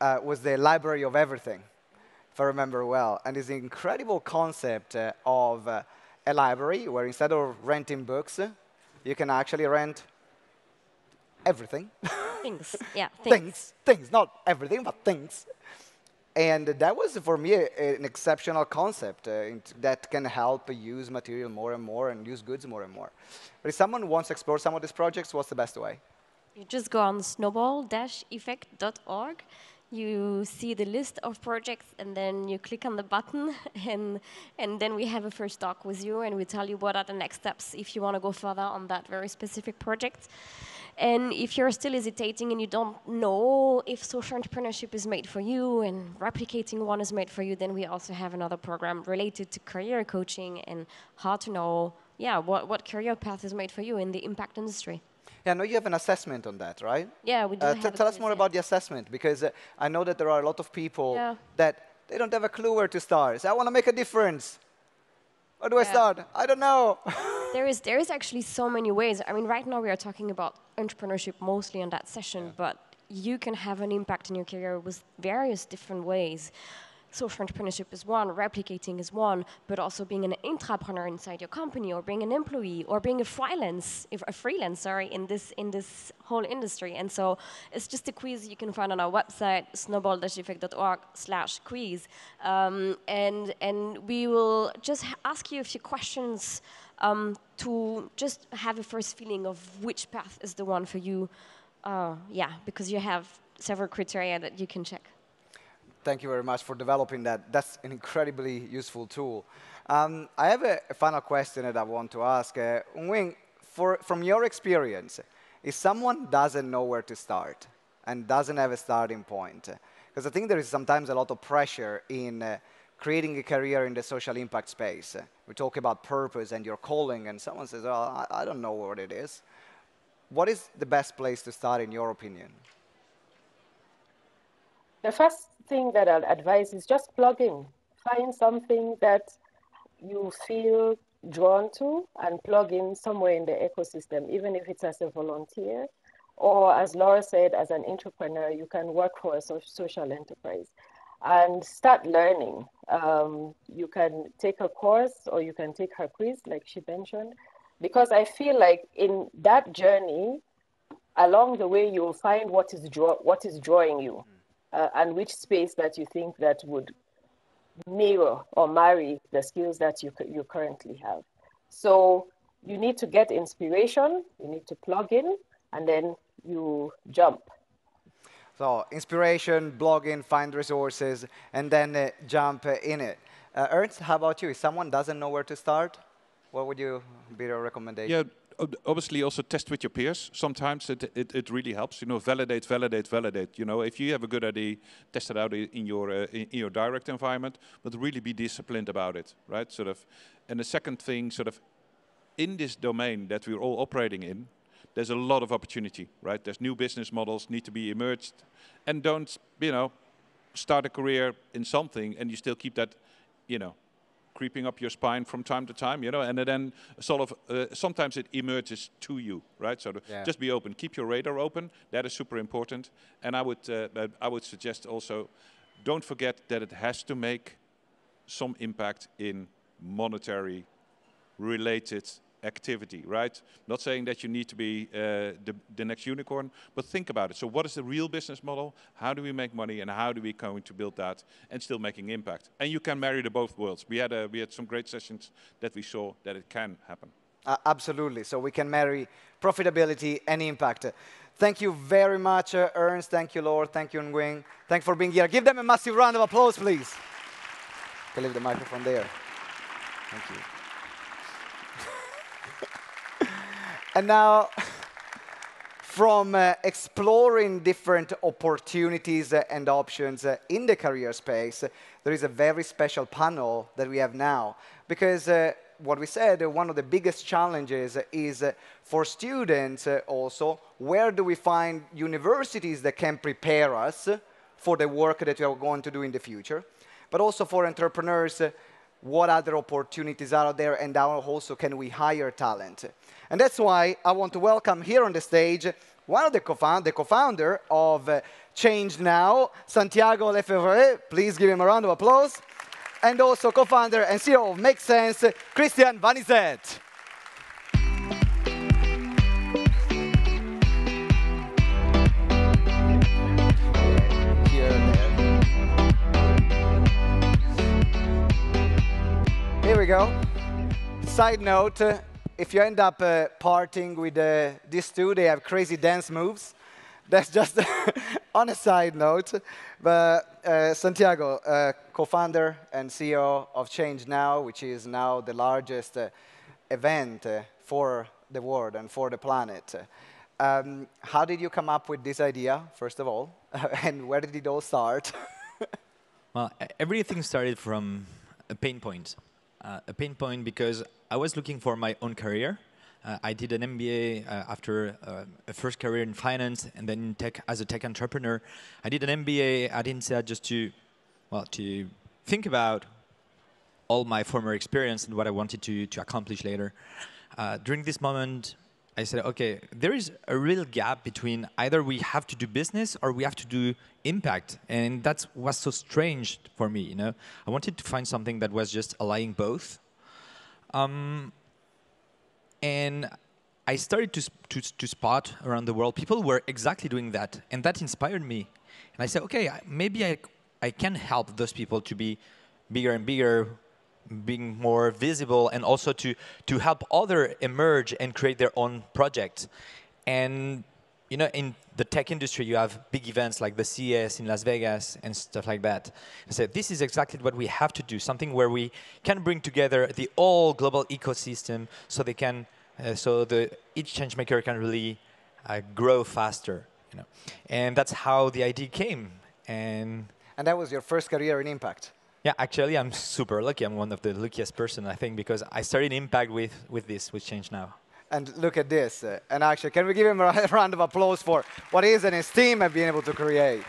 [SPEAKER 1] uh, was the library of everything, if I remember well. And it's an incredible concept uh, of uh, a library where instead of renting books, you can actually rent everything.
[SPEAKER 3] Things, yeah,
[SPEAKER 1] things. things, things, not everything, but things. And that was, for me, a, an exceptional concept uh, that can help use material more and more and use goods more and more. But if someone wants to explore some of these projects, what's the best way?
[SPEAKER 3] You just go on snowball-effect.org. You see the list of projects, and then you click on the button, and, and then we have a first talk with you, and we tell you what are the next steps if you want to go further on that very specific project. And if you're still hesitating and you don't know if social entrepreneurship is made for you and replicating one is made for you, then we also have another program related to career coaching and how to know, yeah, what, what career path is made for you in the impact industry.
[SPEAKER 1] Yeah, I know you have an assessment on that, right?
[SPEAKER 3] Yeah, we do. Uh,
[SPEAKER 1] tell us more about the assessment because uh, I know that there are a lot of people yeah. that they don't have a clue where to start. So I want to make a difference. Where do yeah. I start? I don't know.
[SPEAKER 3] there is there is actually so many ways. I mean, right now we are talking about entrepreneurship mostly in that session, yeah. but you can have an impact in your career with various different ways social entrepreneurship is one, replicating is one, but also being an intrapreneur inside your company, or being an employee, or being a freelance, a freelancer in this in this whole industry. And so it's just a quiz you can find on our website, snowball-effect.org/quiz, um, and and we will just ask you a few questions um, to just have a first feeling of which path is the one for you. Uh, yeah, because you have several criteria that you can check
[SPEAKER 1] thank you very much for developing that. That's an incredibly useful tool. Um, I have a, a, final question that I want to ask. Uh, for, from your experience, if someone doesn't know where to start and doesn't have a starting point, because I think there is sometimes a lot of pressure in uh, creating a career in the social impact space. We talk about purpose and your calling, and someone says, oh, I, I don't know what it is. What is the best place to start, in your opinion?
[SPEAKER 4] The first thing that I'd advise is just plug in. Find something that you feel drawn to and plug in somewhere in the ecosystem, even if it's as a volunteer or as Laura said, as an entrepreneur, you can work for a social enterprise and start learning. Um, you can take a course or you can take her quiz, like she mentioned, because I feel like in that journey, along the way, you'll find what is draw what is drawing you, uh, and which space that you think that would mirror or marry the skills that you you currently have. So you need to get inspiration. You need to plug in, and then you jump.
[SPEAKER 1] So inspiration, blogging, find resources, and then uh, jump uh, in it. Uh, Ernst, how about you? If someone doesn't know where to start, what would you be your recommendation?
[SPEAKER 5] Yeah, obviously also test with your peers. Sometimes it, it, it, really helps. You know, validate, validate, validate. You know, if you have a good idea, test it out in your uh, in, your direct environment, but really be disciplined about it, right? Sort of. And the second thing, sort of, in this domain that we're all operating in, there's a lot of opportunity, right? There's new business models need to be emerged, and don't you know, start a career in something and you still keep that, you know, creeping up your spine from time to time, you know, and then sort of uh, sometimes it emerges to you, right? So yeah. just be open, keep your radar open. That is super important. And I would uh, I would suggest also, don't forget that it has to make some impact in monetary related activity, right? Not saying that you need to be uh, the, the next unicorn, but think about it. So what is the real business model? How do we make money and how do we going to build that and still making impact? And you can marry the both worlds. We had, a, we had some great sessions that we saw that it can happen.
[SPEAKER 1] Uh, absolutely. So we can marry profitability and impact. Thank you very much, uh, Ernst. Thank you, Laure. Thank you, Ngwing. Thanks for being here. Give them a massive round of applause, please. You can leave the microphone there. Thank you. And now, from uh, exploring different opportunities uh, and options uh, in the career space, there is a very special panel that we have now. Because uh, what we said, uh, one of the biggest challenges is for students also, where do we find universities that can prepare us for the work that we are going to do in the future? But also for entrepreneurs, what other opportunities are there and how also can we hire talent. And that's why I want to welcome here on the stage one of the co-founder, co-founder of uh, Change Now, Santiago Lefebvre. Please give him a round of applause. And also co-founder and CEO of Make Sense, Christian Vanizette. We go. Side note, uh, if you end up uh, partying with uh, these two, they have crazy dance moves. That's just on a side note. But uh, Santiago, uh, co-founder and CEO of Change Now, which is now the largest uh, event for the world and for the planet. Um, how did you come up with this idea, first of all? and where did it all start?
[SPEAKER 6] well, everything started from a pain point. A pain point because I was looking for my own career. Uh, I did an MBA uh, after uh, a first career in finance and then in tech as a tech entrepreneur. I did an MBA at INSEAD just to, well, to think about all my former experience and what I wanted to, to accomplish later. Uh, during this moment, I said, okay, there is a real gap between either we have to do business or we have to do impact. And that's was so strange for me, you know. I wanted to find something that was just aligning both um, and I started to, to, to, spot around the world people were exactly doing that, and that inspired me. And I said, okay, maybe I, I can help those people to be bigger and bigger, being more visible, and also to, to help other emerge and create their own projects. And you know, in the tech industry, you have big events like the CES in Las Vegas and stuff like that. Said, this is exactly what we have to do, something where we can bring together the whole global ecosystem so they can, uh, so the each change maker can really uh, grow faster, you know. And that's how the idea came. And
[SPEAKER 1] and that was your first career in impact.
[SPEAKER 6] Yeah, actually, I'm super lucky. I'm one of the luckiest person, I think, because I started impact with with this, with Change Now.
[SPEAKER 1] And look at this. Uh, and actually, can we give him a round of applause for what he and his team have been able to create?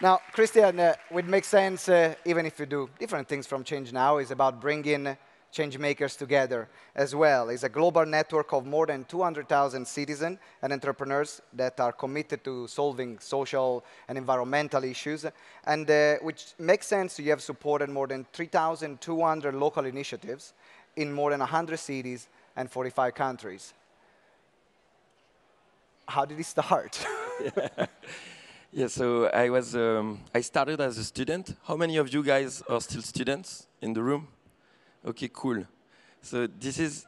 [SPEAKER 1] Now, Christian, uh, makes sense, uh, even if you do different things from Change Now, is about bringing change makers together as well. It's a global network of more than 200,000 citizens and entrepreneurs that are committed to solving social and environmental issues, and uh, which makes sense. You have supported more than 3,200 local initiatives in more than 100 cities and 45 countries. How did it start?
[SPEAKER 7] yeah. yeah, so I was um, I started as a student. How many of you guys are still students in the room? Okay, cool. So this is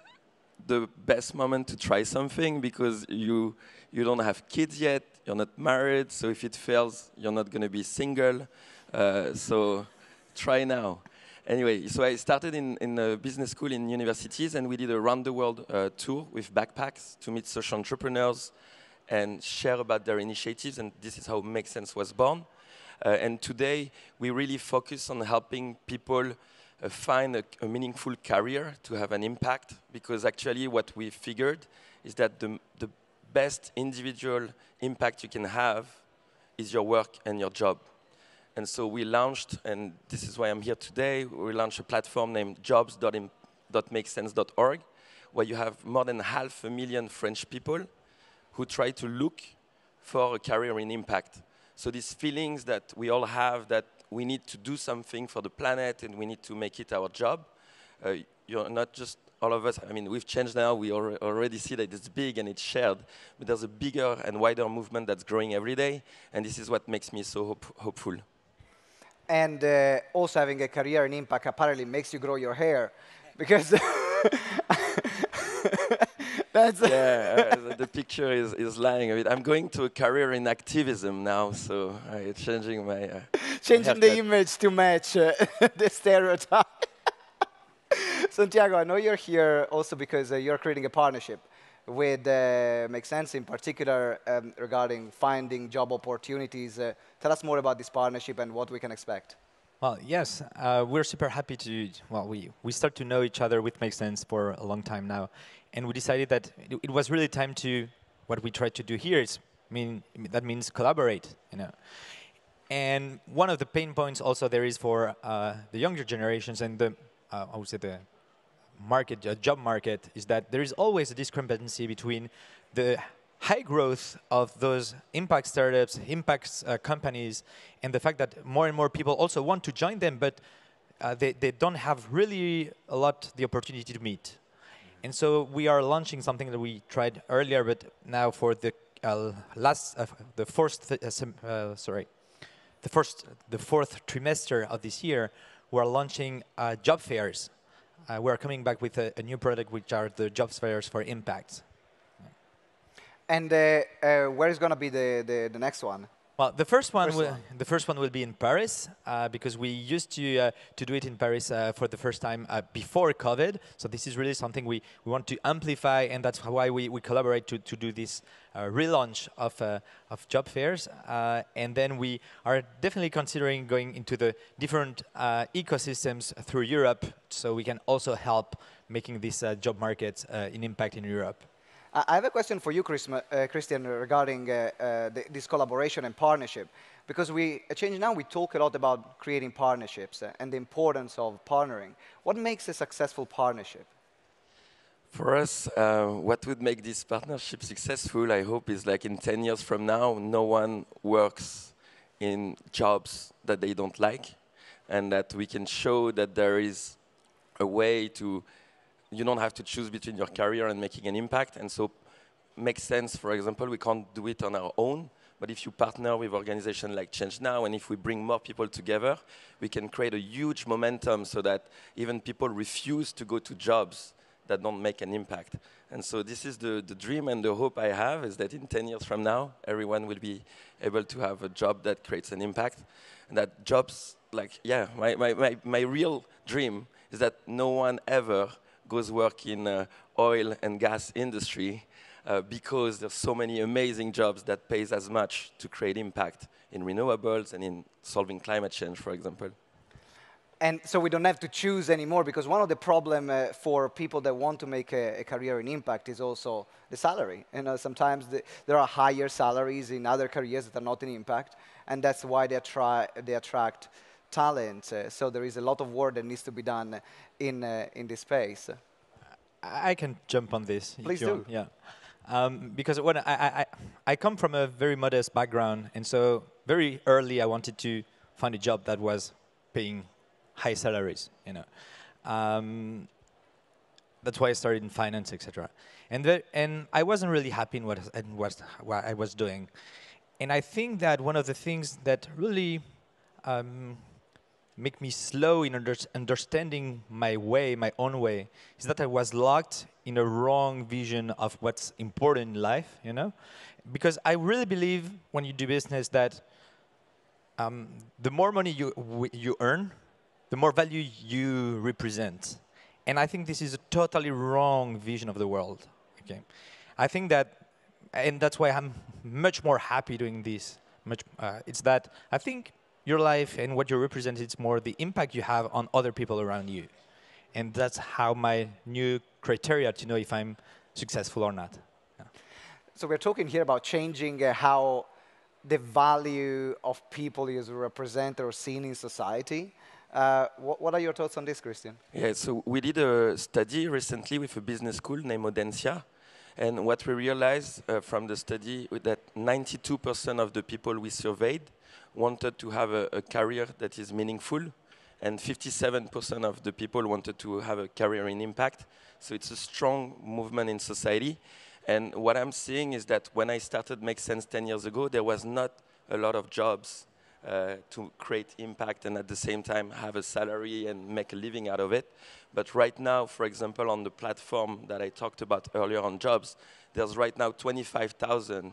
[SPEAKER 7] the best moment to try something because you you don't have kids yet, you're not married, so if it fails, you're not going to be single. Uh, so try now. Anyway, so I started in, in a business school in universities, and we did a round the world uh, tour with backpacks to meet social entrepreneurs and share about their initiatives, and this is how Make Sense was born. Uh, and today, we really focus on helping people uh, find a, a, meaningful career to have an impact because actually what we figured is that the, the best individual impact you can have is your work and your job. And so we launched, and this is why I'm here today, we launched a platform named jobs.makesense.org where you have more than half a million French people who try to look for a career in impact. So these feelings that we all have that we need to do something for the planet and we need to make it our job. Uh, you're not just all of us, I mean, we've changed now, we al already see that it's big and it's shared, but there's a bigger and wider movement that's growing every day, and this is what makes me so hope hopeful.
[SPEAKER 1] And uh, also having a career in impact apparently makes you grow your hair, because
[SPEAKER 7] That's yeah, uh, the picture is, is lying a bit. I'm going to a career in activism now, so I'm changing my. Uh,
[SPEAKER 1] changing the image to match uh, the stereotype. Santiago, I know you're here also because uh, you're creating a partnership with uh, Make Sense in particular um, regarding finding job opportunities. Uh, tell us more about this partnership and what we can expect.
[SPEAKER 6] Well, yes, uh, we're super happy to, well, we, we start to know each other with Make Sense for a long time now. And we decided that it, it, was really time to what we tried to do here is mean that means collaborate you know. And one of the pain points also there is for uh, the younger generations and the uh, I would say the market job market is that there is always a discrepancy between the high growth of those impact startups, impact uh, companies, and the fact that more and more people also want to join them, but uh, they, they don't have really a lot the opportunity to meet. And so we are launching something that we tried earlier, but now for the uh, last, uh, the fourth, uh, uh, sorry, the first, the fourth trimester of this year, we are launching job fairs. We are coming back with a, a, new product, which are the job fairs for impact.
[SPEAKER 1] And where is going to be the, the, the next one?
[SPEAKER 6] Well, the first one, first will, one. the first one will be in Paris uh, because we used to uh, to do it in Paris uh, for the first time uh, before COVID. So this is really something we, we want to amplify, and that's why we, we collaborate to, to do this uh, relaunch of uh, of job fairs. and then we are definitely considering going into the different ecosystems through Europe, so we can also help making this job market an impact in Europe.
[SPEAKER 1] I have a question for you, Chris, uh, Christian, regarding uh, uh, this collaboration and partnership. Because we, at Change Now, we talk a lot about creating partnerships uh, and the importance of partnering. What makes a successful partnership?
[SPEAKER 7] For us, uh, what would make this partnership successful, I hope, is like in 10 years from now, no one works in jobs that they don't like, and that we can show that there is a way to you don't have to choose between your career and making an impact. And so makes sense, for example, we can't do it on our own. But if you partner with organizations like Change Now, and if we bring more people together, we can create a huge momentum so that even people refuse to go to jobs that don't make an impact. And so this is the, the dream and the hope I have is that in 10 years from now, everyone will be able to have a job that creates an impact. And that jobs, like, yeah, my, my, my, my real dream is that no one ever goes work in uh, oil and gas industry uh, because there's so many amazing jobs that pays as much to create impact in renewables and in solving climate change, for example.
[SPEAKER 1] And so we don't have to choose anymore because one of the problem uh, for people that want to make a, a, career in impact is also the salary. You know, sometimes the, there are higher salaries in other careers that are not in impact, and that's why they, they attract talent. Uh, so there is a lot of work that needs to be done in uh, in this space.
[SPEAKER 6] I can jump on this.
[SPEAKER 1] Please
[SPEAKER 6] do.
[SPEAKER 1] do.
[SPEAKER 6] Yeah. Um, because when I, I, I come from a very modest background, and so very early I wanted to find a job that was paying high salaries. You know, um, that's why I started in finance, etc. And the, and I wasn't really happy in what, in what, what I was doing. And I think that one of the things that really um, make me slow in under understanding my way, my own way, is that I was locked in a wrong vision of what's important in life, you know? Because I really believe when you do business that um, the more money you, you earn, the more value you represent. And I think this is a totally wrong vision of the world. Okay, I think that, and that's why I'm much more happy doing this. Much, uh, it's that I think your life and what you represent is more the impact you have on other people around you, and that's how my new criteria to know if I'm successful or not. Yeah.
[SPEAKER 1] So we're talking here about changing uh, how the value of people is represented or seen in society. Uh, what, what, are your thoughts on this, Christian?
[SPEAKER 7] Yeah, so we did a study recently with a business school named Audencia. And what we realized uh, from the study that 92% of the people we surveyed wanted to have a, a career that is meaningful, and 57% of the people wanted to have a career in impact. So it's a strong movement in society. And what I'm seeing is that when I started Make Sense 10 years ago, there was not a lot of jobs uh, to create impact and at the same time have a salary and make a living out of it. But right now, for example, on the platform that I talked about earlier on jobs, there's right now 25,000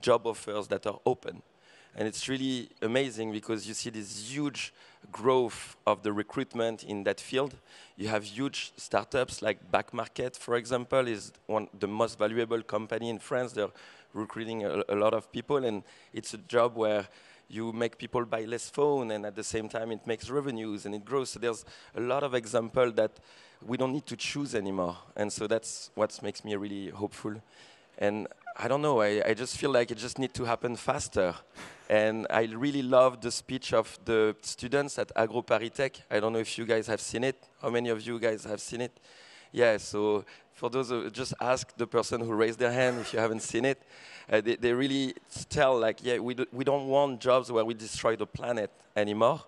[SPEAKER 7] job offers that are open. And it's really amazing because you see this huge growth of the recruitment in that field. You have huge startups like Back Market, for example, is one the most valuable company in France. They're recruiting a, a lot of people, and it's a job where you make people buy less phone, and at the same time it makes revenues and it grows. So there's a lot of examples that we don't need to choose anymore, and so that's what makes me really hopeful. And I don't know, I, I just feel like it just needs to happen faster. And I really love the speech of the students at AgroParisTech. I don't know if you guys have seen it. How many of you guys have seen it? Yeah, so for those who just ask the person who raised their hand if you haven't seen it. Uh, they, they, really tell like, yeah, we, do, we don't want jobs where we destroy the planet anymore.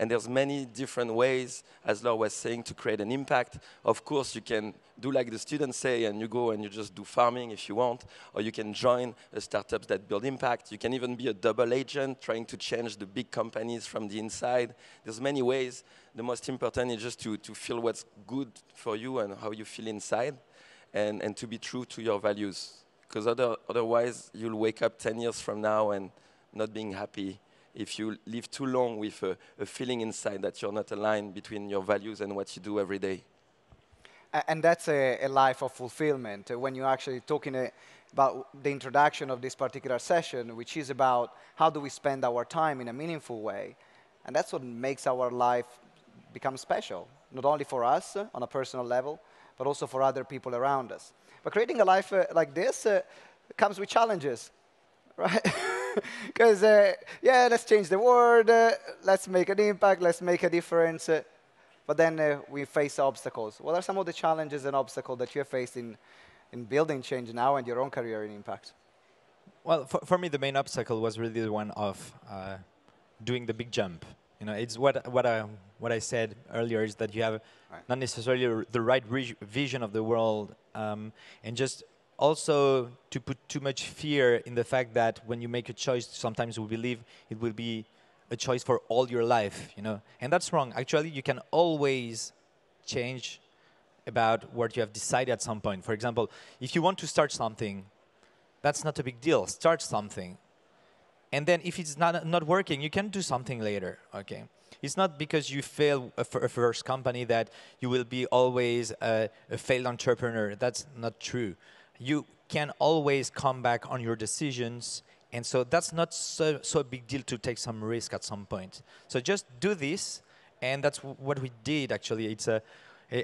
[SPEAKER 7] And there's many different ways, as Laura was saying, to create an impact. Of course, you can do like the students say, and you go and you just do farming if you want, or you can join startups that build impact. You can even be a double agent, trying to change the big companies from the inside. There's many ways. The most important is just to, to feel what's good for you and how you feel inside, and, and to be true to your values. Because other, otherwise, you'll wake up 10 years from now and not being happy if you live too long with a, a, feeling inside that you're not aligned between your values and what you do every day.
[SPEAKER 1] And that's a, a life of fulfillment. Uh, when you're actually talking uh, about the introduction of this particular session, which is about how do we spend our time in a meaningful way. And that's what makes our life become special, not only for us uh, on a personal level, but also for other people around us. But creating a life like this comes with challenges, right? Because, uh, yeah, let's change the world, uh, let's make an impact, let's make a difference. Uh, but then uh, we face obstacles. What are some of the challenges and obstacles that you have faced in, in building change now and your own career in impact?
[SPEAKER 6] Well, for, for me, the main obstacle was really the one of uh, doing the big jump. You know, it's what, what, I, what I said earlier is that you have right. not necessarily the right vision of the world um, and just also to put too much fear in the fact that when you make a choice, sometimes we believe it will be a choice for all your life, you know, and that's wrong. Actually, you can always change about what you have decided at some point. For example, if you want to start something, that's not a big deal. Start something, and then if it's not not working, you can do something later. Okay. It's not because you fail a, a first company that you will be always a, a failed entrepreneur. That's not true you can always come back on your decisions. And so that's not so, so a big deal to take some risk at some point. So just do this, and that's what we did actually. It's a,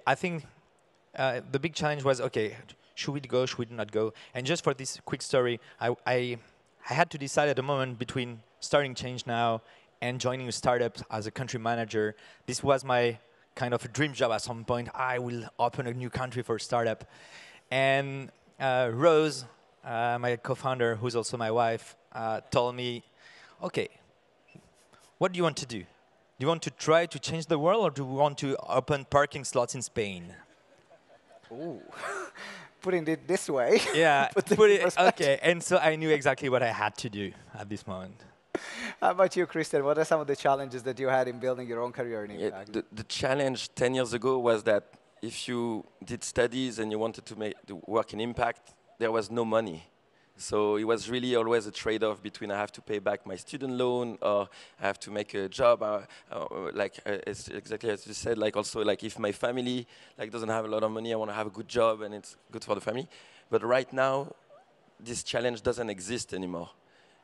[SPEAKER 6] I think uh, the big challenge was okay, should we go, should we not go? And just for this quick story, I, I, I had to decide at the moment between starting change now and joining a startup as a country manager. This was my kind of a dream job at some point. I will open a new country for a startup. And Rose, uh, my co-founder, who's also my wife, uh, told me, okay, what do you want to do? Do you want to try to change the world or do you want to open parking slots in Spain?
[SPEAKER 1] Ooh. Putting it this way.
[SPEAKER 6] Yeah,
[SPEAKER 1] Put it
[SPEAKER 6] put it, okay. And so I knew exactly what I had to do at this moment.
[SPEAKER 1] How about you, Christian? What are some of the challenges that you had in building your own career in
[SPEAKER 7] Yeah,
[SPEAKER 1] impact?
[SPEAKER 7] the, the challenge 10 years ago was that if you did studies and you wanted to, make, to work in impact, there was no money. So it was really always a trade-off between I have to pay back my student loan or I have to make a job. Uh, uh, like uh, it's exactly as you said. Like also like if my family like doesn't have a lot of money, I want to have a good job and it's good for the family. But right now, this challenge doesn't exist anymore.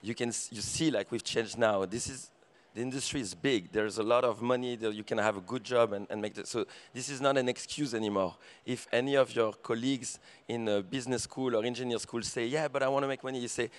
[SPEAKER 7] You can you see like we've changed now. This is the industry is big. There's a lot of money that you can have a good job and, and make this. So this is not an excuse anymore. If any of your colleagues in a business school or engineer school say, yeah, but I want to make money, you say,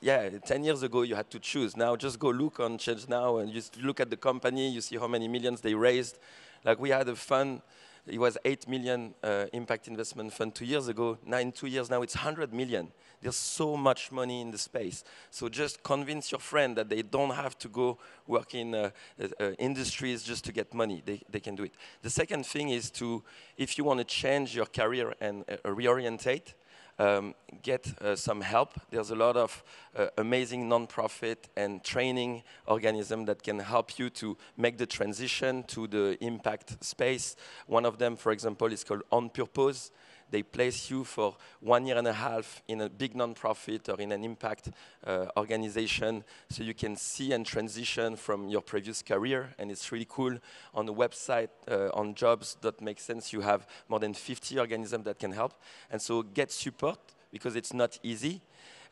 [SPEAKER 7] yeah, 10 years ago you had to choose. Now just go look on Change Now and just look at the company. You see how many millions they raised. Like we had a fund. It was 8 million uh, impact investment fund two years ago. Now in two years now it's 100 million. There's so much money in the space. So just convince your friend that they don't have to go work in uh, uh, uh, industries just to get money. They, they can do it. The second thing is to, if you want to change your career and uh, reorientate, um, get uh, some help. There's a lot of uh, amazing non-profit and training organisms that can help you to make the transition to the impact space. One of them, for example, is called On Purpose. They place you for one year and a half in a big non-profit or in an impact uh, organization so you can see and transition from your previous career. And it's really cool. On the website, uh, on jobs.makesense, you have more than 50 organisms that can help. And so get support because it's not easy.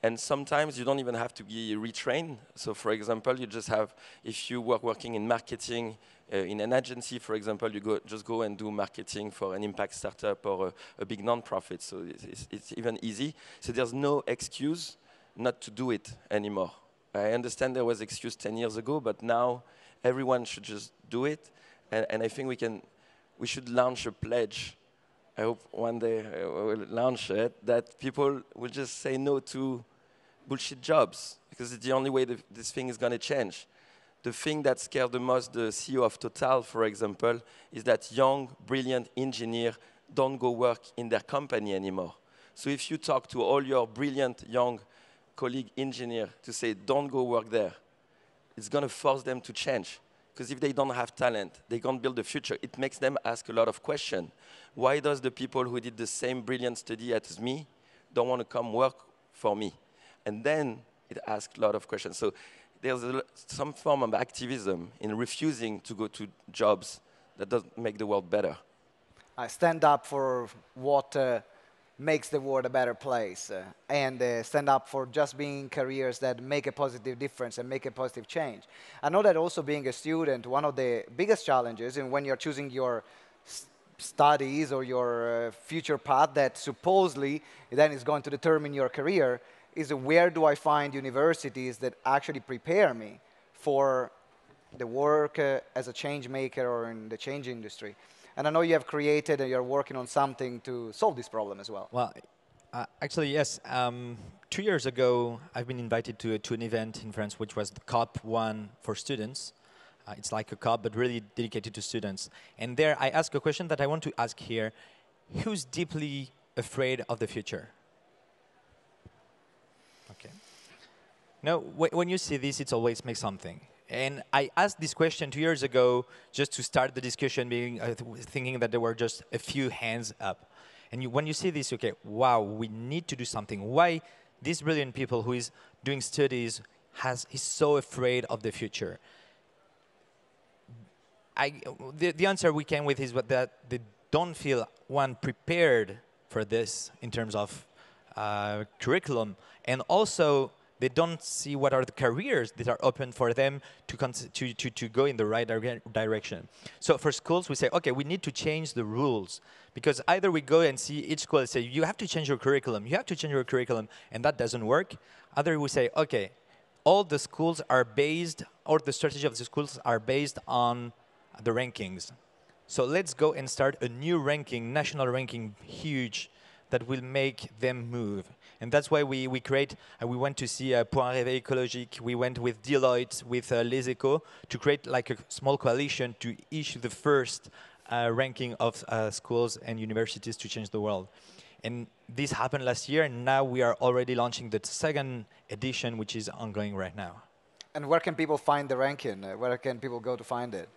[SPEAKER 7] And sometimes you don't even have to be retrained. So, for example, you just have, if you were working in marketing uh, in an agency, for example, you go, just go and do marketing for an impact startup or a, a big nonprofit. So it's, it's, it's even easy. So there's no excuse not to do it anymore. I understand there was excuse 10 years ago, but now everyone should just do it. And, and I think we can, we should launch a pledge. I hope one day uh, we'll launch it that people will just say no to bullshit jobs because it's the only way that this thing is going to change. The thing that scares the most the CEO of Total, for example, is that young, brilliant engineer don't go work in their company anymore. So if you talk to all your brilliant young colleague engineer to say don't go work there, it's going to force them to change. Because if they don't have talent, they can't build the future. It makes them ask a lot of questions. Why does the people who did the same brilliant study as me don't want to come work for me? And then it asks a lot of questions. So there's a, some form of activism in refusing to go to jobs that doesn't make the world better.
[SPEAKER 1] I stand up for what uh, makes the world a better place uh, and uh, stand up for just being careers that make a positive difference and make a positive change. I know that also being a student, one of the biggest challenges in when you're choosing your studies or your uh, future path that supposedly then is going to determine your career is where do I find universities that actually prepare me for the work uh, as a change maker or in the change industry. And I know you have created and you're working on something to solve this problem as well.
[SPEAKER 6] Well, uh, actually, yes. Um, two years ago, I've been invited to, to an event in France, which was the COP One for students. Uh, it's like a COP, but really dedicated to students. And there, I asked a question that I want to ask here: Who's deeply afraid of the future? Okay. No, wh- when you see this, it always makes something. And I asked this question two years ago just to start the discussion, being uh, thinking that there were just a few hands up. And you, when you see this, okay, wow, we need to do something. Why these brilliant people who is doing studies has is so afraid of the future? I, the, the answer we came with is that they don't feel one prepared for this in terms of uh, curriculum, and also they don't see what are the careers that are open for them to, to, to, to go in the right dire- direction. So for schools, we say, okay, we need to change the rules because either we go and see each school and say, you have to change your curriculum, you have to change your curriculum, and that doesn't work. Other we say, okay, all the schools are based, or the strategy of the schools are based on the rankings. So let's go and start a new ranking, national ranking, huge, that will make them move. And that's why we, we create, uh, we went to see uh, Point Réveil Écologique, we went with Deloitte, with uh, Les Echos, to create like a small coalition to issue the first uh, ranking of uh, schools and universities to change the world. And this happened last year, and now we are already launching the second edition, which is ongoing right now.
[SPEAKER 1] And where can people find the ranking? Uh, where can people go to find it?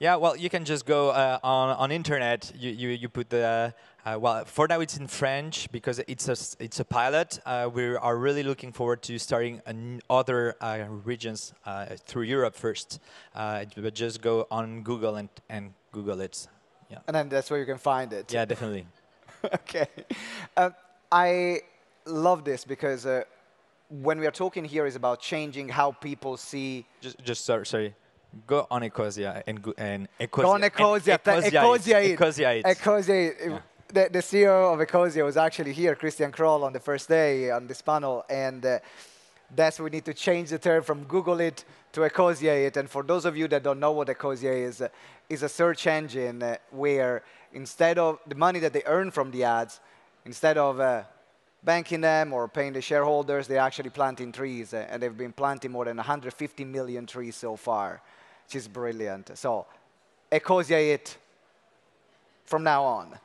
[SPEAKER 6] Yeah, well, you can just go uh, on on internet. You you, you put the uh, well. For now, it's in French because it's a it's a pilot. Uh, we are really looking forward to starting other uh, regions uh, through Europe first. Uh, but just go on Google and and Google it.
[SPEAKER 1] Yeah. And then that's where you can find it.
[SPEAKER 6] Yeah, definitely.
[SPEAKER 1] okay. I love this because when we are talking here is about changing how people see.
[SPEAKER 6] Just just sorry sorry Go on Ecosia and, go, and
[SPEAKER 1] Ecosia. Go on Ecosia.
[SPEAKER 6] Ecosia.
[SPEAKER 1] Ecosia. Ecosia. The, the, CEO of Ecosia was actually here, Christian Kroll, on the first day on this panel, and uh, that's we need to change the term from Google it to Ecosia it. And for those of you that don't know what Ecosia is, uh, is a search engine uh, where instead of the money that they earn from the ads, instead of uh, banking them or paying the shareholders, they're actually planting trees, uh, and they've been planting more than 150 million trees so far is brilliant. So, Ecosia it from now on.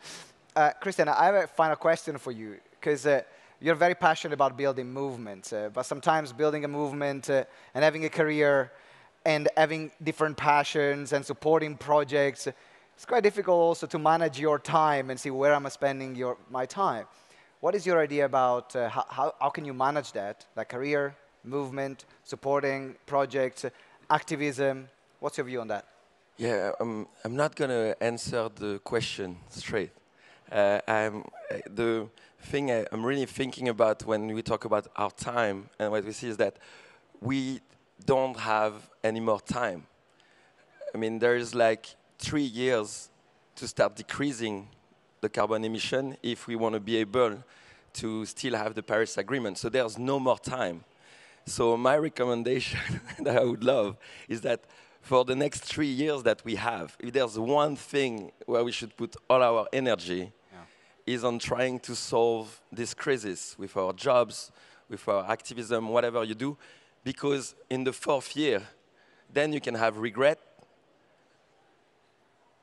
[SPEAKER 1] Uh, Christian, I have a final question for you, because uh, you're very passionate about building movements, uh, but sometimes building a movement uh, and having a career and having different passions and supporting projects, it's quite difficult also to manage your time and see where I'm spending your, my time. What is your idea about uh, how, how, how can you manage that, like career, movement, supporting projects, activism, What's your view on that?
[SPEAKER 7] Yeah, um, I'm not going to answer the question straight. Uh, I'm, uh, the thing I, am really thinking about when we talk about our time and what we see is that we don't have any more time. I mean, there's like three years to start decreasing the carbon emission if we want to be able to still have the Paris Agreement. So there's no more time. So my recommendation that I would love is that for the next three years that we have, if there's one thing where we should put all our energy, yeah. is on trying to solve this crisis with our jobs, with our activism, whatever you do, because in the fourth year, then you can have regret,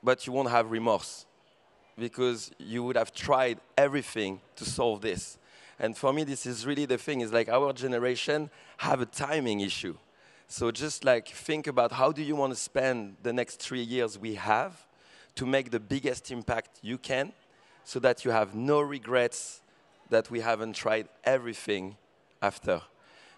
[SPEAKER 7] but you won't have remorse because you would have tried everything to solve this. And for me, this is really the thing, is like our generation have a timing issue. So just like think about how do you want to spend the next three years we have to make the biggest impact you can so that you have no regrets that we haven't tried everything after.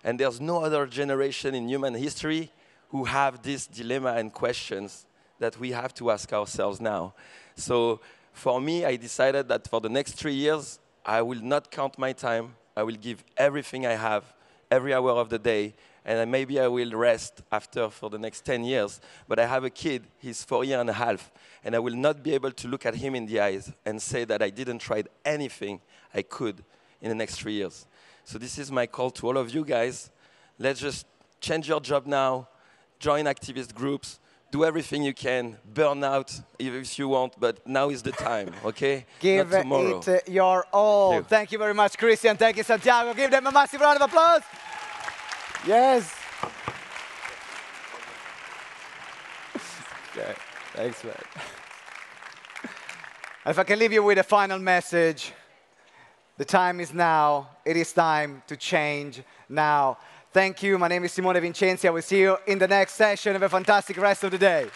[SPEAKER 7] And there's no other generation in human history who have this dilemma and questions that we have to ask ourselves now. So for me, I decided that for the next three years, I will not count my time. I will give everything I have every hour of the day and maybe I will rest after for the next 10 years. But I have a kid, he's four years and a half, and I will not be able to look at him in the eyes and say that I didn't try anything I could in the next three years. So this is my call to all of you guys. Let's just change your job now, join activist groups, do everything you can, burn out if you want, but now is the time, okay?
[SPEAKER 1] Give it your all. Thank you. Thank you very much, Christian. Thank you, Santiago. Give them a massive round of applause. Yes. okay. Thanks, man. if I can leave you with a final message, the time is now. It is time to change now. Thank you. My name is Simone Vincenzi. I will see you in the next session. Have a fantastic rest of the day.